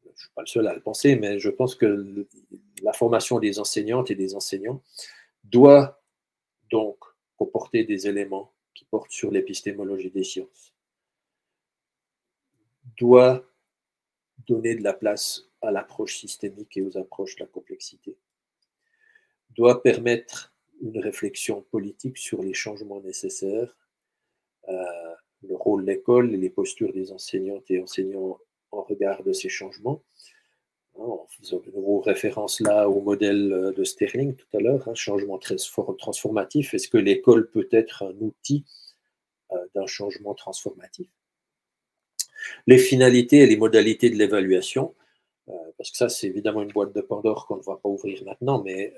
je ne suis pas le seul à le penser, mais je pense que la formation des enseignantes et des enseignants doit donc comporter des éléments qui portent sur l'épistémologie des sciences, doit donner de la place à l'approche systémique et aux approches de la complexité, doit permettre une réflexion politique sur les changements nécessaires, euh, le rôle de l'école et les postures des enseignantes et enseignants en regard de ces changements. Hein, en faisant de nouveau référence là au modèle euh, de Sterling tout à l'heure, un hein, changement transformatif. Est-ce que l'école peut être un outil euh, d'un changement transformatif? Les finalités et les modalités de l'évaluation, parce que ça c'est évidemment une boîte de Pandore qu'on ne va pas ouvrir maintenant, mais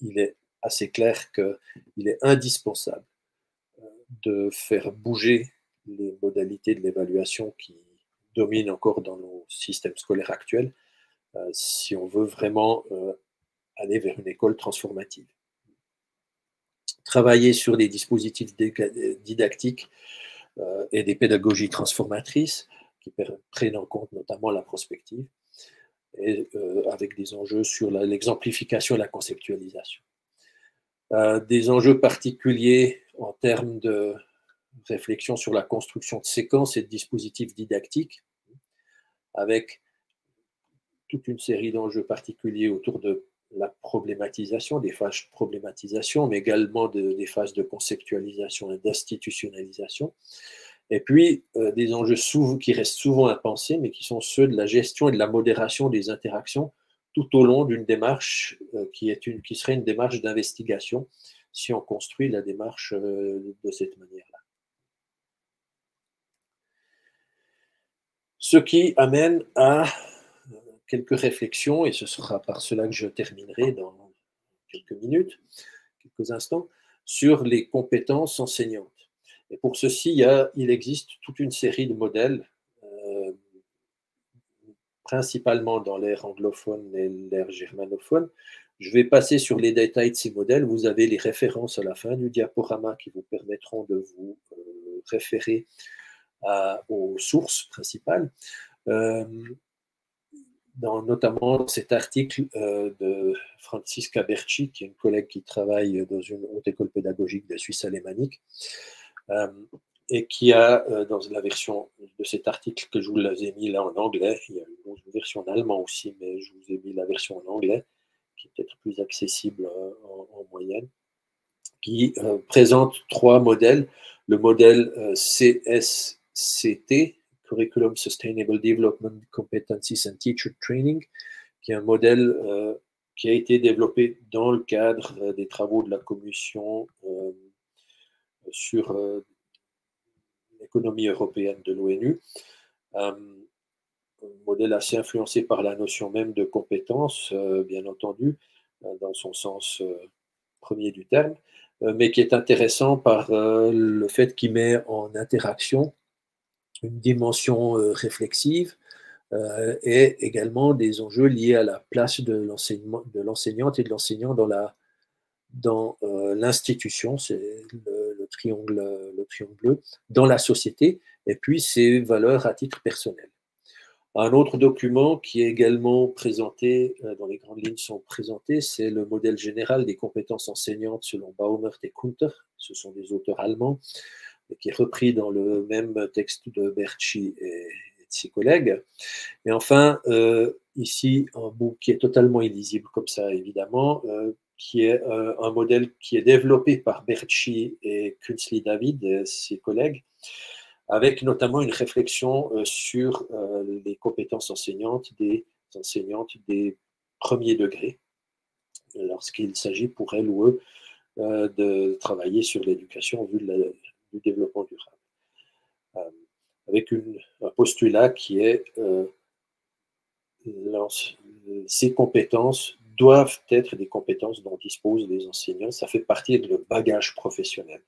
il est assez clair qu'il est indispensable euh, de faire bouger les modalités de l'évaluation qui dominent encore dans nos systèmes scolaires actuels euh, si on veut vraiment euh, aller vers une école transformative. Travailler sur des dispositifs didactiques et des pédagogies transformatrices qui prennent en compte notamment la prospective et avec des enjeux sur l'exemplification et la conceptualisation. Euh, des enjeux particuliers en termes de réflexion sur la construction de séquences et de dispositifs didactiques, avec toute une série d'enjeux particuliers autour de la problématisation, des phases de problématisation, mais également des phases de conceptualisation et d'institutionnalisation. Et puis, euh, des enjeux qui restent souvent impensés, mais qui sont ceux de la gestion et de la modération des interactions tout au long d'une démarche euh, qui, serait une démarche d'investigation si on construit la démarche euh, de cette manière-là. Ce qui amène à quelques réflexions, et ce sera par cela que je terminerai dans quelques minutes, quelques instants, sur les compétences enseignantes. Et pour ceci, il existe toute une série de modèles principalement dans l'ère anglophone et l'ère germanophone. Je vais passer sur les détails de ces modèles. Vous avez les références à la fin du diaporama qui vous permettront de vous euh, référer aux sources principales. Euh, notamment cet article euh, de Francisca Berchi, qui est une collègue qui travaille dans une haute école pédagogique de Suisse alémanique, et qui a, euh, dans la version de cet article que je vous ai mis là en anglais, il y a une version en allemand aussi, mais je vous ai mis la version en anglais, qui est peut-être plus accessible euh, en, moyenne, qui euh, présente trois modèles. Le modèle CSCT, Curriculum Sustainable Development Competencies and Teacher Training, qui est un modèle qui a été développé dans le cadre des travaux de la Commission sur l'économie européenne de l'ONU, un modèle assez influencé par la notion même de compétence, euh, bien entendu, euh, dans son sens euh, premier du terme, mais qui est intéressant par le fait qu'il met en interaction une dimension réflexive et également des enjeux liés à la place de l'enseignante et de l'enseignant dans la dans l'institution, triangle, le triangle bleu, dans la société, et puis ses valeurs à titre personnel. Un autre document qui est également présenté, dans les grandes lignes sont présentés, c'est le modèle général des compétences enseignantes selon Baumert et Kunter. Ce sont des auteurs allemands, qui est repris dans le même texte de Berchi et, de ses collègues. Et enfin, ici, un bout qui est totalement illisible comme ça, évidemment, qui est euh, un modèle qui est développé par Berchi et Künzli David, ses collègues, avec notamment une réflexion euh, sur euh, les compétences enseignantes des enseignantes des premiers degrés, lorsqu'il s'agit pour elles ou eux de travailler sur l'éducation en vue du développement durable. avec un postulat qui est ces compétences doivent être des compétences dont disposent les enseignants. Ça fait partie de leur bagage professionnel.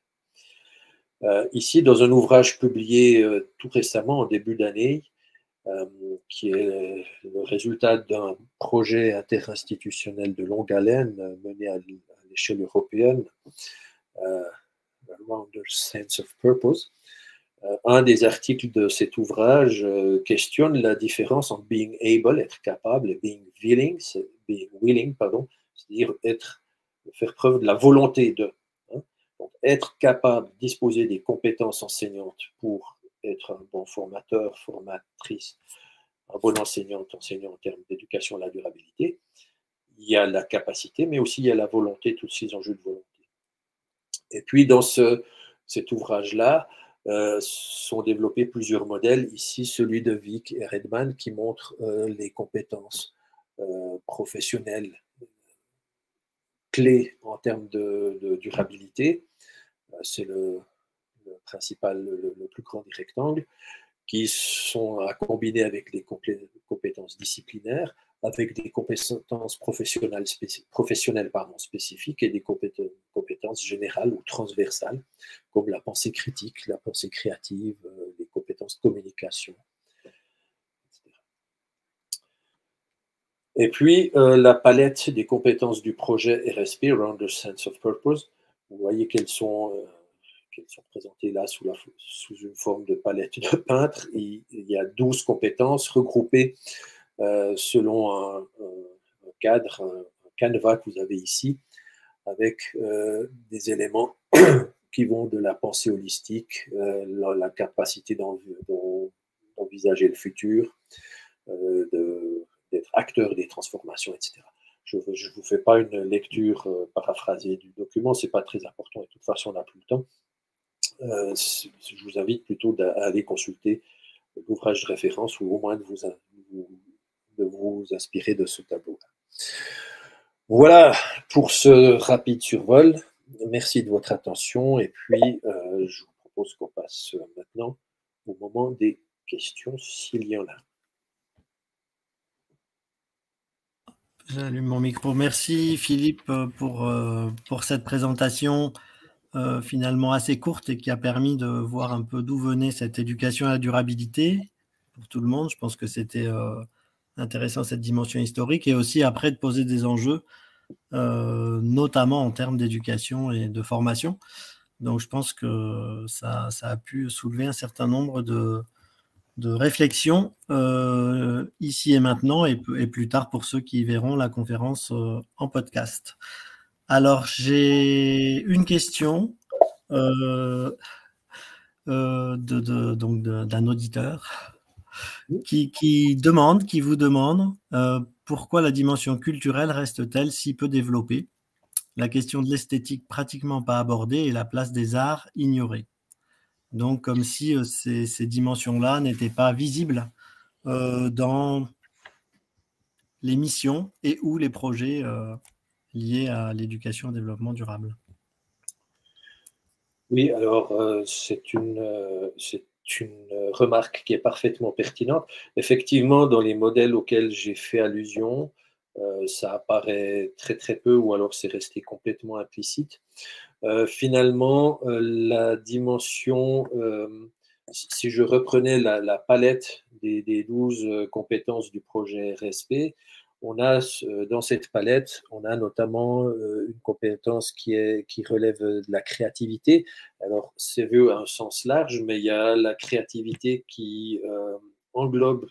Euh, ici, dans un ouvrage publié euh, tout récemment, en début d'année, euh, qui est le résultat d'un projet interinstitutionnel de longue haleine mené à l'échelle européenne, Around the Sense of Purpose, un des articles de cet ouvrage questionne la différence entre being able, être capable, et being willing, c'est-à-dire être, faire preuve de la volonté de. Hein. être capable disposer des compétences enseignantes pour être un bon formateur, formatrice, un bon enseignant, enseignant en termes d'éducation à la durabilité. Il y a la capacité, mais aussi il y a la volonté, tous ces enjeux de volonté. Et puis dans ce, cet ouvrage-là, euh, sont développés plusieurs modèles. Ici, celui de Vic et Redman qui montre euh, les compétences euh, professionnelles clés en termes de, durabilité. C'est le, principal, le, plus grand des rectangles, qui sont à combiner avec des compétences disciplinaires, avec des compétences professionnelles, spécifiques et des compétences générales ou transversales, comme la pensée critique, la pensée créative, euh, les compétences de communication, etc. Et puis, euh, la palette des compétences du projet RSP, Around the Sense of Purpose, vous voyez qu'elles sont, euh, présentées là sous, une forme de palette de peintre. Il, y a 12 compétences regroupées selon un, cadre, un, canevas que vous avez ici, avec euh, des éléments *clears throat* qui vont de la pensée holistique, euh, la, capacité d'envisager le futur, d'être acteur des transformations, etc. Je ne vous fais pas une lecture paraphrasée du document, ce n'est pas très important, de toute façon on n'a plus le temps. je vous invite plutôt à aller consulter l'ouvrage de référence ou au moins de vous vous inspirer de ce tableau. Voilà pour ce rapide survol. Merci de votre attention et puis euh, je vous propose qu'on passe maintenant au moment des questions s'il y en a. J'allume mon micro. Merci Philippe pour, euh, pour cette présentation euh, finalement assez courte et qui a permis de voir un peu d'où venait cette éducation à la durabilité pour tout le monde. Je pense que c'était intéressant cette dimension historique et aussi après de poser des enjeux, euh, notamment en termes d'éducation et de formation. Donc je pense que ça, a pu soulever un certain nombre de, de réflexions euh, ici et maintenant et, plus tard pour ceux qui verront la conférence euh, en podcast. Alors j'ai une question de, d'un auditeur qui, qui vous demande euh, pourquoi la dimension culturelle reste-t-elle si peu développée? La question de l'esthétique pratiquement pas abordée et la place des arts ignorée. Donc comme si euh, ces, dimensions-là n'étaient pas visibles euh, dans les missions et ou les projets liés à l'éducation et au développement durable. Oui, alors c'est une, une remarque qui est parfaitement pertinente. Effectivement, dans les modèles auxquels j'ai fait allusion, euh, ça apparaît très très peu ou alors c'est resté complètement implicite. Euh, finalement, euh, la dimension, si je reprenais la, palette des, des, 12 compétences du projet RSP, on a dans cette palette, on a notamment euh, une compétence qui, est, qui relève de la créativité. Alors, c'est vu à un sens large, mais il y a la créativité qui euh, englobe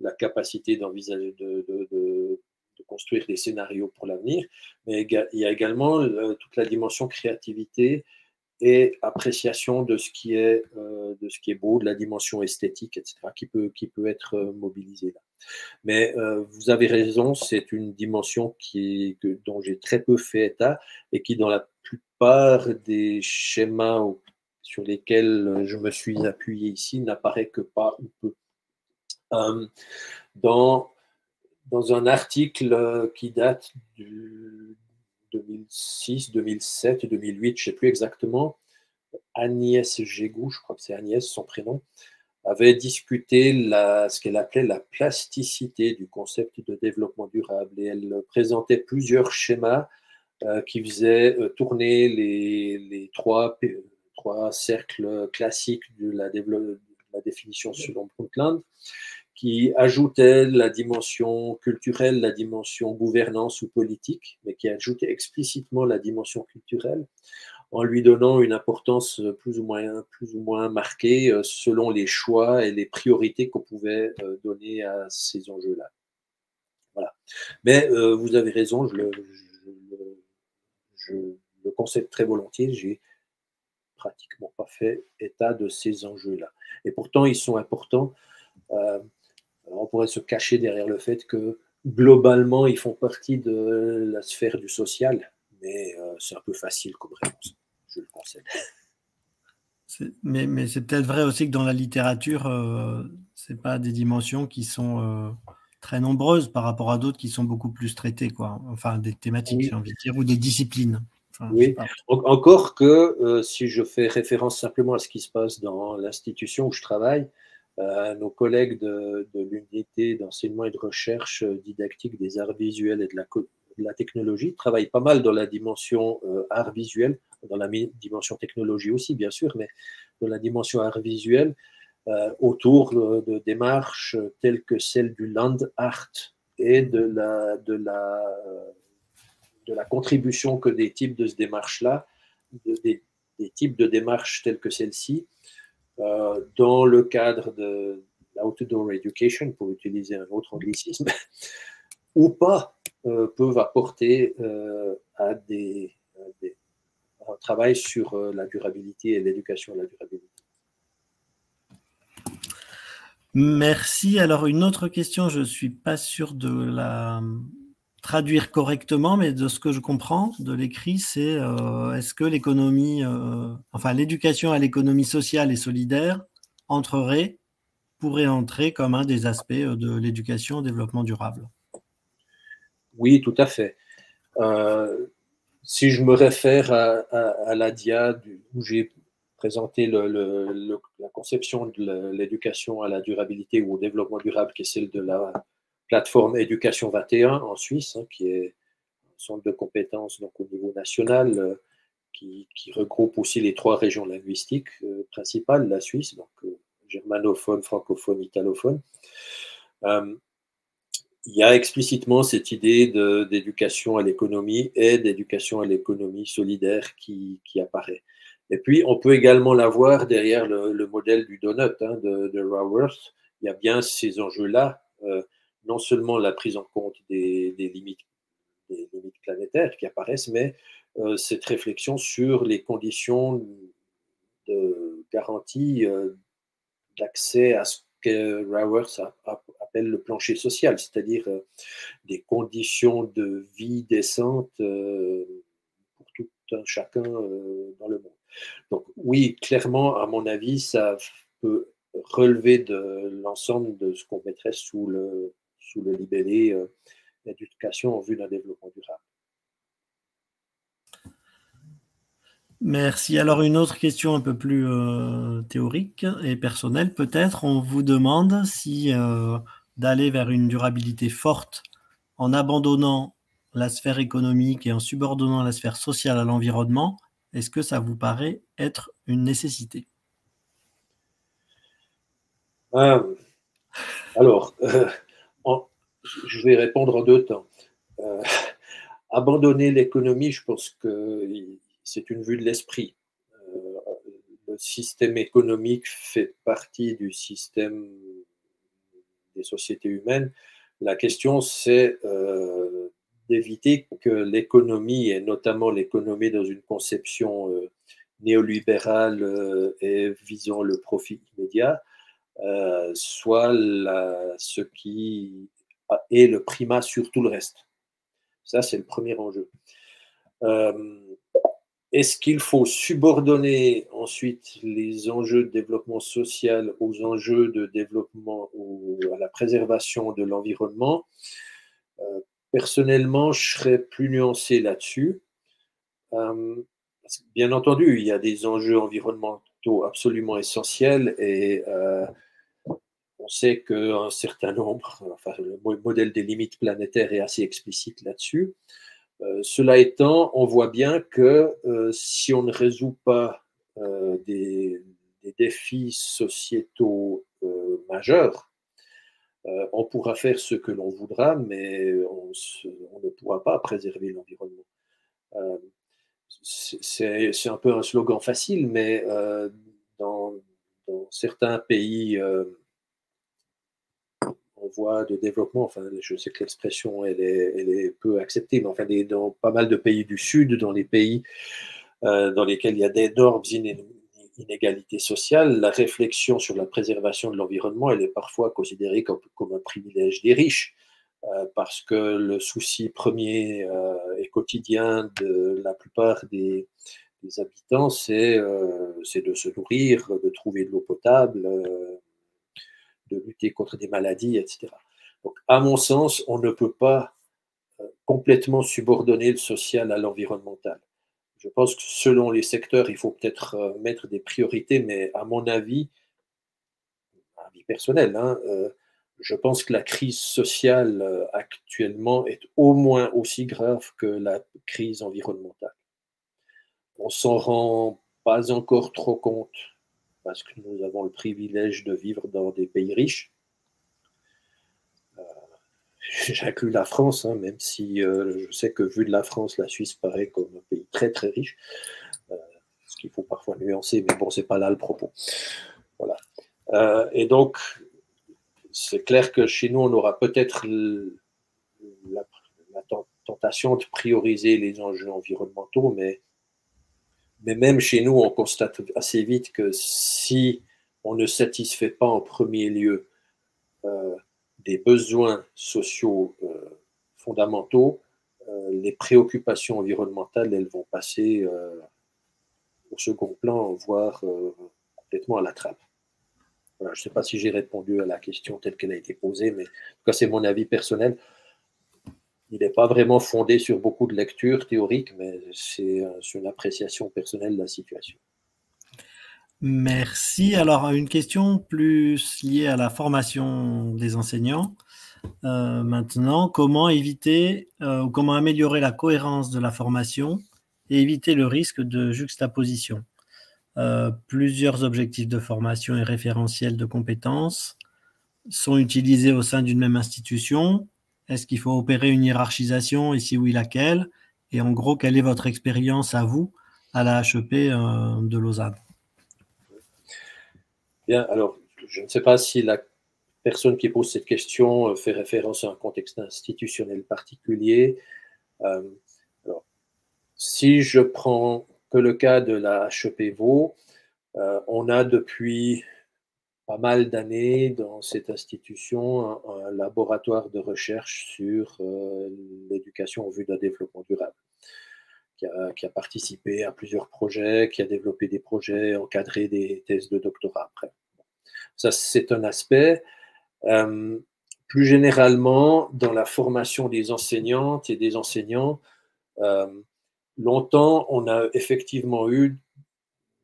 la capacité d'envisager, de, de, construire des scénarios pour l'avenir, mais il y a également euh, toute la dimension créativité et appréciation de ce qui est, de ce qui est beau, de la dimension esthétique, etc., qui peut, qui peut être mobilisée là. Mais euh, vous avez raison, c'est une dimension qui, dont j'ai très peu fait état et qui, dans la plupart des schémas sur lesquels je me suis appuyé ici, n'apparaît que pas ou peu. Euh, dans, dans un article qui date du 2006, 2007, 2008, je ne sais plus exactement, Agnès Gégou, je crois que c'est Agnès son prénom, avait discuté la, ce qu'elle appelait la plasticité du concept de développement durable et elle présentait plusieurs schémas euh, qui faisaient euh, tourner les, trois, cercles classiques de la, la définition selon Brundtland, qui ajoutaient la dimension culturelle, la dimension gouvernance ou politique, mais qui ajoutaient explicitement la dimension culturelle en lui donnant une importance plus ou moins, plus ou moins marquée euh, selon les choix et les priorités qu'on pouvait euh, donner à ces enjeux-là. Voilà. Mais euh, vous avez raison, je le, je, très volontiers. J'ai pratiquement pas fait état de ces enjeux-là. Et pourtant, ils sont importants. On pourrait se cacher derrière le fait que globalement, ils font partie de la sphère du social, mais c'est un peu facile comme réponse, je le conseille. Mais, mais c'est peut-être vrai aussi que dans la littérature, euh, ce n'est pas des dimensions qui sont euh, très nombreuses par rapport à d'autres qui sont beaucoup plus traitées, quoi. Enfin, des thématiques, j'ai envie de dire, ou des disciplines. oui, encore que euh, si je fais référence simplement à ce qui se passe dans l'institution où je travaille, nos collègues de, l'unité d'enseignement et de recherche didactique des arts visuels et de la, technologie. Travaillent pas mal dans la dimension art visuel dans la dimension technologie aussi, bien sûr, mais dans la dimension art visuel, euh, autour de, démarches telles que celle du land art et de la, contribution que des types de ce démarche-là, des, types de démarches telles que celle-ci, euh, dans le cadre de l'outdoor education, pour utiliser un autre anglicisme, *laughs* ou pas, euh, peuvent apporter à des, travail sur euh, la durabilité et l'éducation à la durabilité. Merci. Alors une autre question, je ne suis pas sûr de la traduire correctement, mais de ce que je comprends de l'écrit, c'est euh, est-ce que l'économie, euh, enfin l'éducation à l'économie sociale et solidaire entrerait, pourrait entrer comme un des aspects de l'éducation au développement durable? Oui, tout à fait. Si je me réfère à, la DIA où j'ai présenté la conception de l'éducation à la durabilité ou au développement durable, qui est celle de la plateforme Éducation 21 en Suisse, hein, qui est un centre de compétences donc, au niveau national, euh, qui, regroupe aussi les trois régions linguistiques euh, principales la Suisse, donc euh, germanophone, francophone, italophone il y a explicitement cette idée d'éducation à l'économie et d'éducation à l'économie solidaire qui, apparaît. Et puis, on peut également la voir derrière le, modèle du donut hein, de, Raworth. Il y a bien ces enjeux-là, non seulement la prise en compte des, limites, planétaires qui apparaissent, mais euh, cette réflexion sur les conditions de garantie euh, d'accès à ce que Raworth appelle le plancher social, c'est-à-dire euh, des conditions de vie décentes pour tout un chacun dans le monde. Donc oui, clairement, à mon avis, ça peut relever de l'ensemble de ce qu'on mettrait sous le, sous le libellé d'éducation en vue d'un développement durable. Merci. Alors une autre question un peu plus euh, théorique et personnelle peut-être. On vous demande si euh, d'aller vers une durabilité forte en abandonnant la sphère économique et en subordonnant la sphère sociale à l'environnement, est-ce que ça vous paraît être une nécessité? Euh, Alors, je vais répondre en deux temps. abandonner l'économie, je pense que c'est une vue de l'esprit. Euh, le système économique fait partie du système des sociétés humaines. La question, c'est euh, d'éviter que l'économie, et notamment l'économie dans une conception euh, néolibérale et visant le profit immédiat, soit ce qui est le primat sur tout le reste. Ça, c'est le premier enjeu. Est-ce qu'il faut subordonner ensuite les enjeux de développement social aux enjeux de développement ou à la préservation de l'environnement? Euh, Personnellement, je serais plus nuancé là-dessus. Euh, bien entendu, il y a des enjeux environnementaux absolument essentiels et euh, on sait qu'un certain nombre, enfin, le modèle des limites planétaires est assez explicite là-dessus. Euh, cela étant, on voit bien que euh, si on ne résout pas euh, des, défis sociétaux majeurs, on pourra faire ce que l'on voudra, mais on, ne pourra pas préserver l'environnement. c'est un peu un slogan facile, mais dans, certains pays voie de développement, enfin, je sais que l'expression, elle est, peu acceptée, mais enfin, dans pas mal de pays du Sud, dans les pays dans lesquels il y a d'énormes inégalités sociales, la réflexion sur la préservation de l'environnement, est parfois considérée comme, un privilège des riches. parce que le souci premier et quotidien de la plupart des, habitants, euh, c'est de se nourrir, de trouver de l'eau potable, euh, de lutter contre des maladies, etc. Donc, à mon sens, on ne peut pas euh, complètement subordonner le social à l'environnemental. Je pense que selon les secteurs, il faut peut-être mettre des priorités, mais à mon avis, avis personnel, hein, je pense que la crise sociale actuellement est au moins aussi grave que la crise environnementale on s'en rend pas encore trop compte parce que nous avons le privilège de vivre dans des pays riches. Euh, *laughs* J'inclus la France, hein, même si euh, je sais que vu de la France, la Suisse paraît comme un pays très très riche, euh, ce qu'il faut parfois nuancer, mais bon, c'est pas là le propos. Voilà. et donc, c'est clair que chez nous, on aura peut-être la tentation de prioriser les enjeux environnementaux, mais mais même chez nous, on constate assez vite que si on ne satisfait pas en premier lieu euh, des besoins sociaux euh, fondamentaux, euh, les préoccupations environnementales, elles vont passer au second plan, voire complètement à la trappe. je ne sais pas si j'ai répondu à la question telle qu'elle a été posée, mais en tout cas, c'est mon avis personnel il n'est pas vraiment fondé sur beaucoup de lectures théoriques, mais c'est euh, une appréciation personnelle de la situation. Merci. Alors, une question plus liée à la formation des enseignants. Euh, maintenant, comment éviter euh, ou comment améliorer la cohérence de la formation et éviter le risque de juxtaposition? Plusieurs objectifs de formation et référentiels de compétences sont utilisés au sein d'une même institution est-ce qu'il faut opérer une hiérarchisation et si oui, laquelle? Et en gros, quelle est votre expérience à vous à la HEP euh, de Lausanne? Bien, alors, je ne sais pas si la personne qui pose cette question euh, fait référence à un contexte institutionnel particulier. Euh, si je prends que le cas de la HEP Vaud, on a depuis pas mal d'années dans cette institution un, laboratoire de recherche sur euh, l'éducation en vue d'un développement durable, qui a, participé à plusieurs projets, qui a développé des projets, encadré des thèses de doctorat après. Ça, c'est un aspect. Euh, plus généralement, dans la formation des enseignantes et des enseignants, euh, longtemps, on a effectivement eu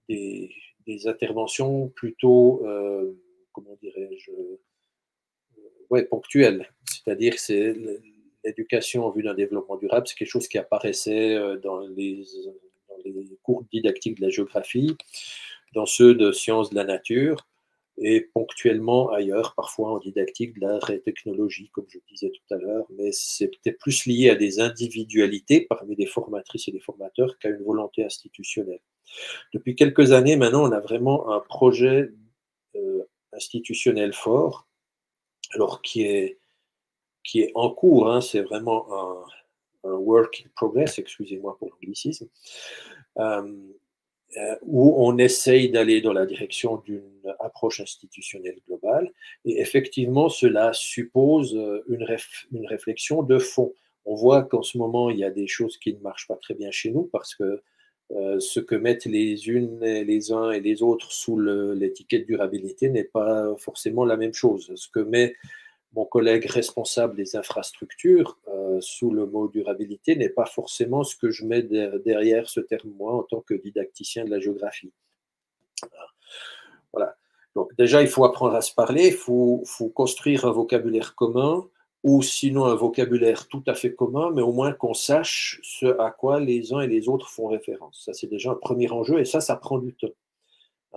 des, des interventions plutôt, euh, comment dirais-je, euh, ouais, ponctuelles. C'est-à-dire c'est l'éducation en vue d'un développement durable, c'est quelque chose qui apparaissait euh, dans les, dans les cours didactiques de la géographie, dans ceux de sciences de la nature, et ponctuellement ailleurs, parfois en didactique de et technologie, comme je disais tout à l'heure, mais peut-être plus lié à des individualités parmi des formatrices et des formateurs qu'à une volonté institutionnelle. Depuis quelques années maintenant, on a vraiment un projet euh, institutionnel fort, alors qui est, qui est en cours, hein, c'est vraiment un, work in progress, excusez-moi pour l'anglicisme, euh, euh, où on essaye d'aller dans la direction d'une approche institutionnelle globale. Et effectivement, cela suppose une, une réflexion de fond. On voit qu'en ce moment, il y a des choses qui ne marchent pas très bien chez nous parce que euh, ce que mettent les unes, les uns et les autres sous l'étiquette durabilité n'est pas forcément la même chose. Ce que met mon collègue responsable des infrastructures euh, sous le mot durabilité n'est pas forcément ce que je mets derrière ce terme moi en tant que didacticien de la géographie. Voilà. Donc déjà, il faut apprendre à se parler, il faut construire un vocabulaire commun, ou sinon un vocabulaire tout à fait commun, mais au moins qu'on sache ce à quoi les uns et les autres font référence. Ça, c'est déjà un premier enjeu, et ça, ça prend du temps.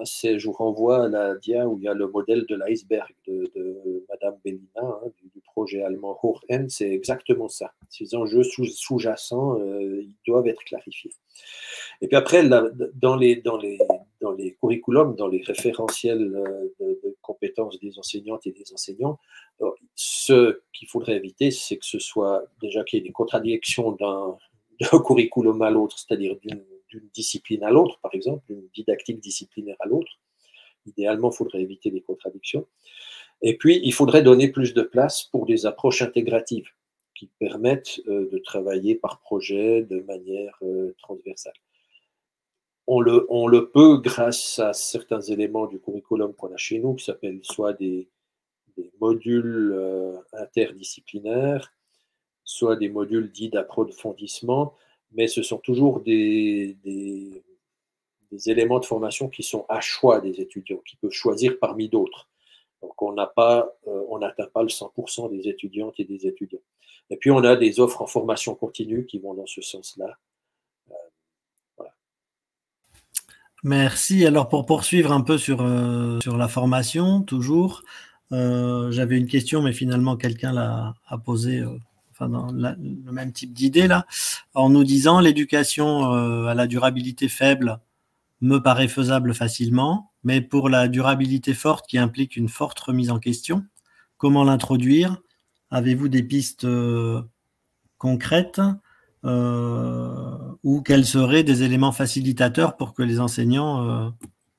Je vous renvoie à la dia où il y a le modèle de l'iceberg de, de, Madame Bellina, hein, du, projet allemand Hochend, c'est exactement ça. Ces enjeux sous-jacents, euh, doivent être clarifiés. Et puis après, dans, les, dans, les, dans les curriculums, dans les référentiels euh, de, compétences des enseignantes et des enseignants, ce qu'il faudrait éviter, c'est que ce soit déjà qu'il y ait des contradictions d'un curriculum à l'autre, c'est-à-dire d'une d'une discipline à l'autre, par exemple, d'une didactique disciplinaire à l'autre. Idéalement, il faudrait éviter les contradictions. Et puis, il faudrait donner plus de place pour des approches intégratives qui permettent euh, de travailler par projet de manière euh, transversale. On le, peut grâce à certains éléments du curriculum qu'on a chez nous, qui s'appellent soit des, des modules euh, interdisciplinaires, soit des modules dits d'approfondissement, mais ce sont toujours des, éléments de formation qui sont à choix des étudiants, qui peuvent choisir parmi d'autres. Donc on n'a pas, on n'atteint pas le 100% des étudiantes et des étudiants. Et puis, on a des offres en formation continue qui vont dans ce sens-là. Euh. Merci. Alors, pour poursuivre un peu sur, euh, sur la formation, toujours, euh, j'avais une question, mais finalement, quelqu'un l'a a posé dans le même type d'idée, là, en nous disant l'éducation à la durabilité faible me paraît faisable facilement, mais pour la durabilité forte qui implique une forte remise en question, comment l'introduire? Avez-vous des pistes euh, concrètes euh, ou quels seraient des éléments facilitateurs pour que les enseignants euh,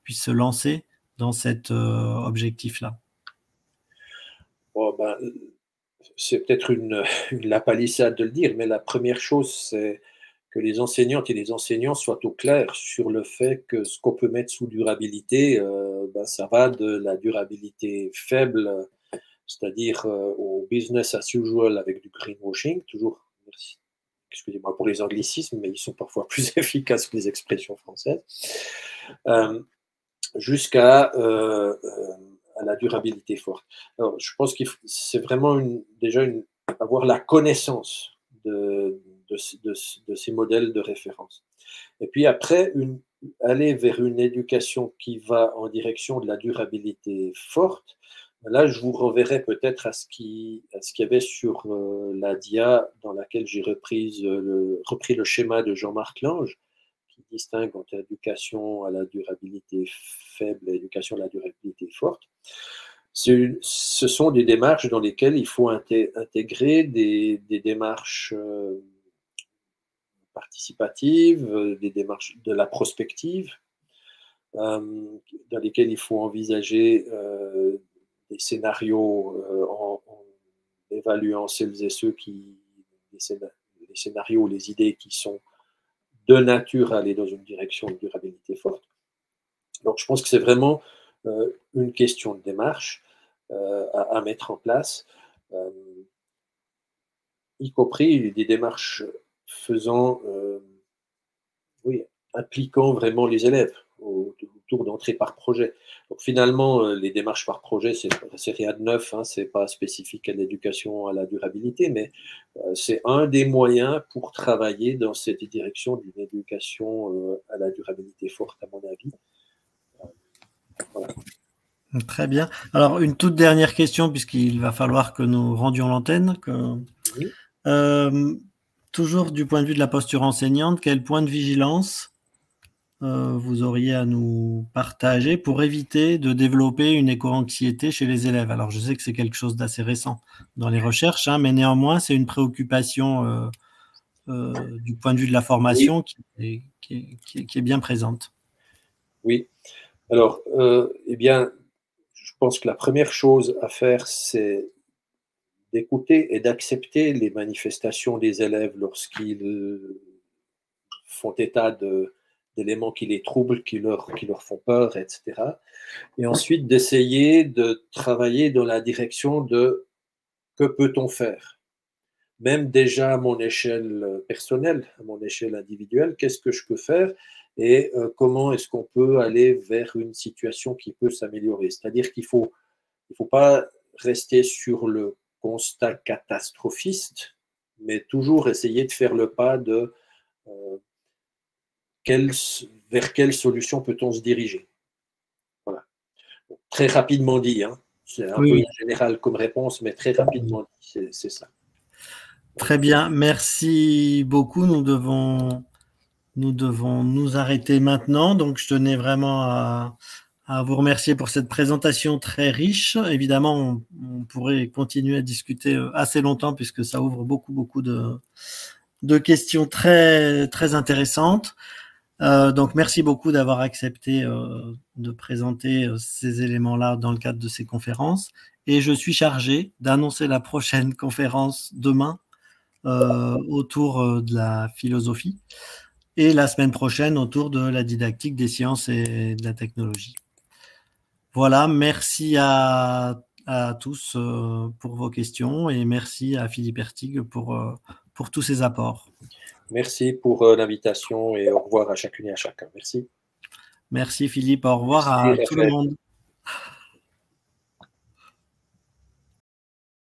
puissent se lancer dans cet objectif-là? Ben, C'est peut-être une, *laughs* la palissade de le dire, mais la première chose, c'est que les enseignantes et les enseignants soient au clair sur le fait que ce qu'on peut mettre sous durabilité, ben, ça va de la durabilité faible c'est-à-dire euh, au business as usual avec du greenwashing, toujours, excusez-moi pour les anglicismes, mais ils sont parfois *laughs* plus efficaces que les expressions françaises, euh, jusqu'à euh, la durabilité forte. Alors, je pense que c'est vraiment déjà avoir la connaissance de, ces modèles de référence. Et puis après, aller vers une éducation qui va en direction de la durabilité forte, Là, je vous reverrai peut-être à ce qu'il y avait sur euh, la dia dans laquelle j'ai euh, repris le schéma de Jean-Marc Lange, qui distingue entre éducation à la durabilité faible et éducation à la durabilité forte. Ce sont des démarches dans lesquelles il faut intégrer des, démarches euh, participatives, des démarches de la prospective, dans lesquelles il faut envisager des scénarios euh, en, évaluant celles et ceux qui, les scénarios, les idées qui sont de nature à aller dans une direction de durabilité forte. Donc je pense que c'est vraiment euh, une question de démarche euh, à, mettre en place, y compris des démarches faisant, oui, impliquant vraiment les élèves autour d'entrée par projet. Donc finalement, euh, les démarches par projet, c'est rien de neuf, hein, c'est pas spécifique à l'éducation à la durabilité, mais euh, c'est un des moyens pour travailler dans cette direction d'une éducation euh, à la durabilité forte, à mon avis. Très bien. Alors, une toute dernière question, puisqu'il va falloir que nous rendions l'antenne. toujours du point de vue de la posture enseignante, quel point de vigilance euh, vous auriez à nous partager pour éviter de développer une éco-anxiété chez les élèves Alors, je sais que c'est quelque chose d'assez récent dans les recherches, hein, mais néanmoins, c'est une préoccupation euh, euh, du point de vue de la formation qui, est, bien présente. Oui. Alors, eh bien, je pense que la première chose à faire, c'est d'écouter et d'accepter les manifestations des élèves lorsqu'ils font état de d'éléments qui les troublent, qui leur, qui leur font peur, etc. Et ensuite d'essayer de travailler dans la direction de que peut-on faire? Même déjà à mon échelle personnelle, à mon échelle individuelle, qu'est-ce que je peux faire et euh, comment est-ce qu'on peut aller vers une situation qui peut s'améliorer? C'est-à-dire qu'il ne faut, il faut pas rester sur le constat catastrophiste, mais toujours essayer de faire le pas de euh, vers quelle solution peut-on se diriger? Voilà. Très rapidement dit, hein. c'est un peu général comme réponse, mais très rapidement dit, c'est ça. Très bien, merci beaucoup. Nous devons, nous devons nous arrêter maintenant. Donc, je tenais vraiment à, vous remercier pour cette présentation très riche. Évidemment, on, on, pourrait continuer à discuter euh, assez longtemps puisque ça ouvre beaucoup, beaucoup de, de questions très, très intéressantes. Donc, merci beaucoup d'avoir accepté de présenter ces éléments-là dans le cadre de ces conférences. Et je suis chargé d'annoncer la prochaine *laughs* conférence demain autour de la philosophie et la semaine prochaine autour de la didactique des sciences et de la technologie. Voilà, merci à, tous euh, pour vos questions et merci à Philippe Ertig pour, euh, pour tous ses apports. Merci pour euh, l'invitation et au revoir à chacune et à chacun. Merci. Merci Philippe, au revoir à tout le monde.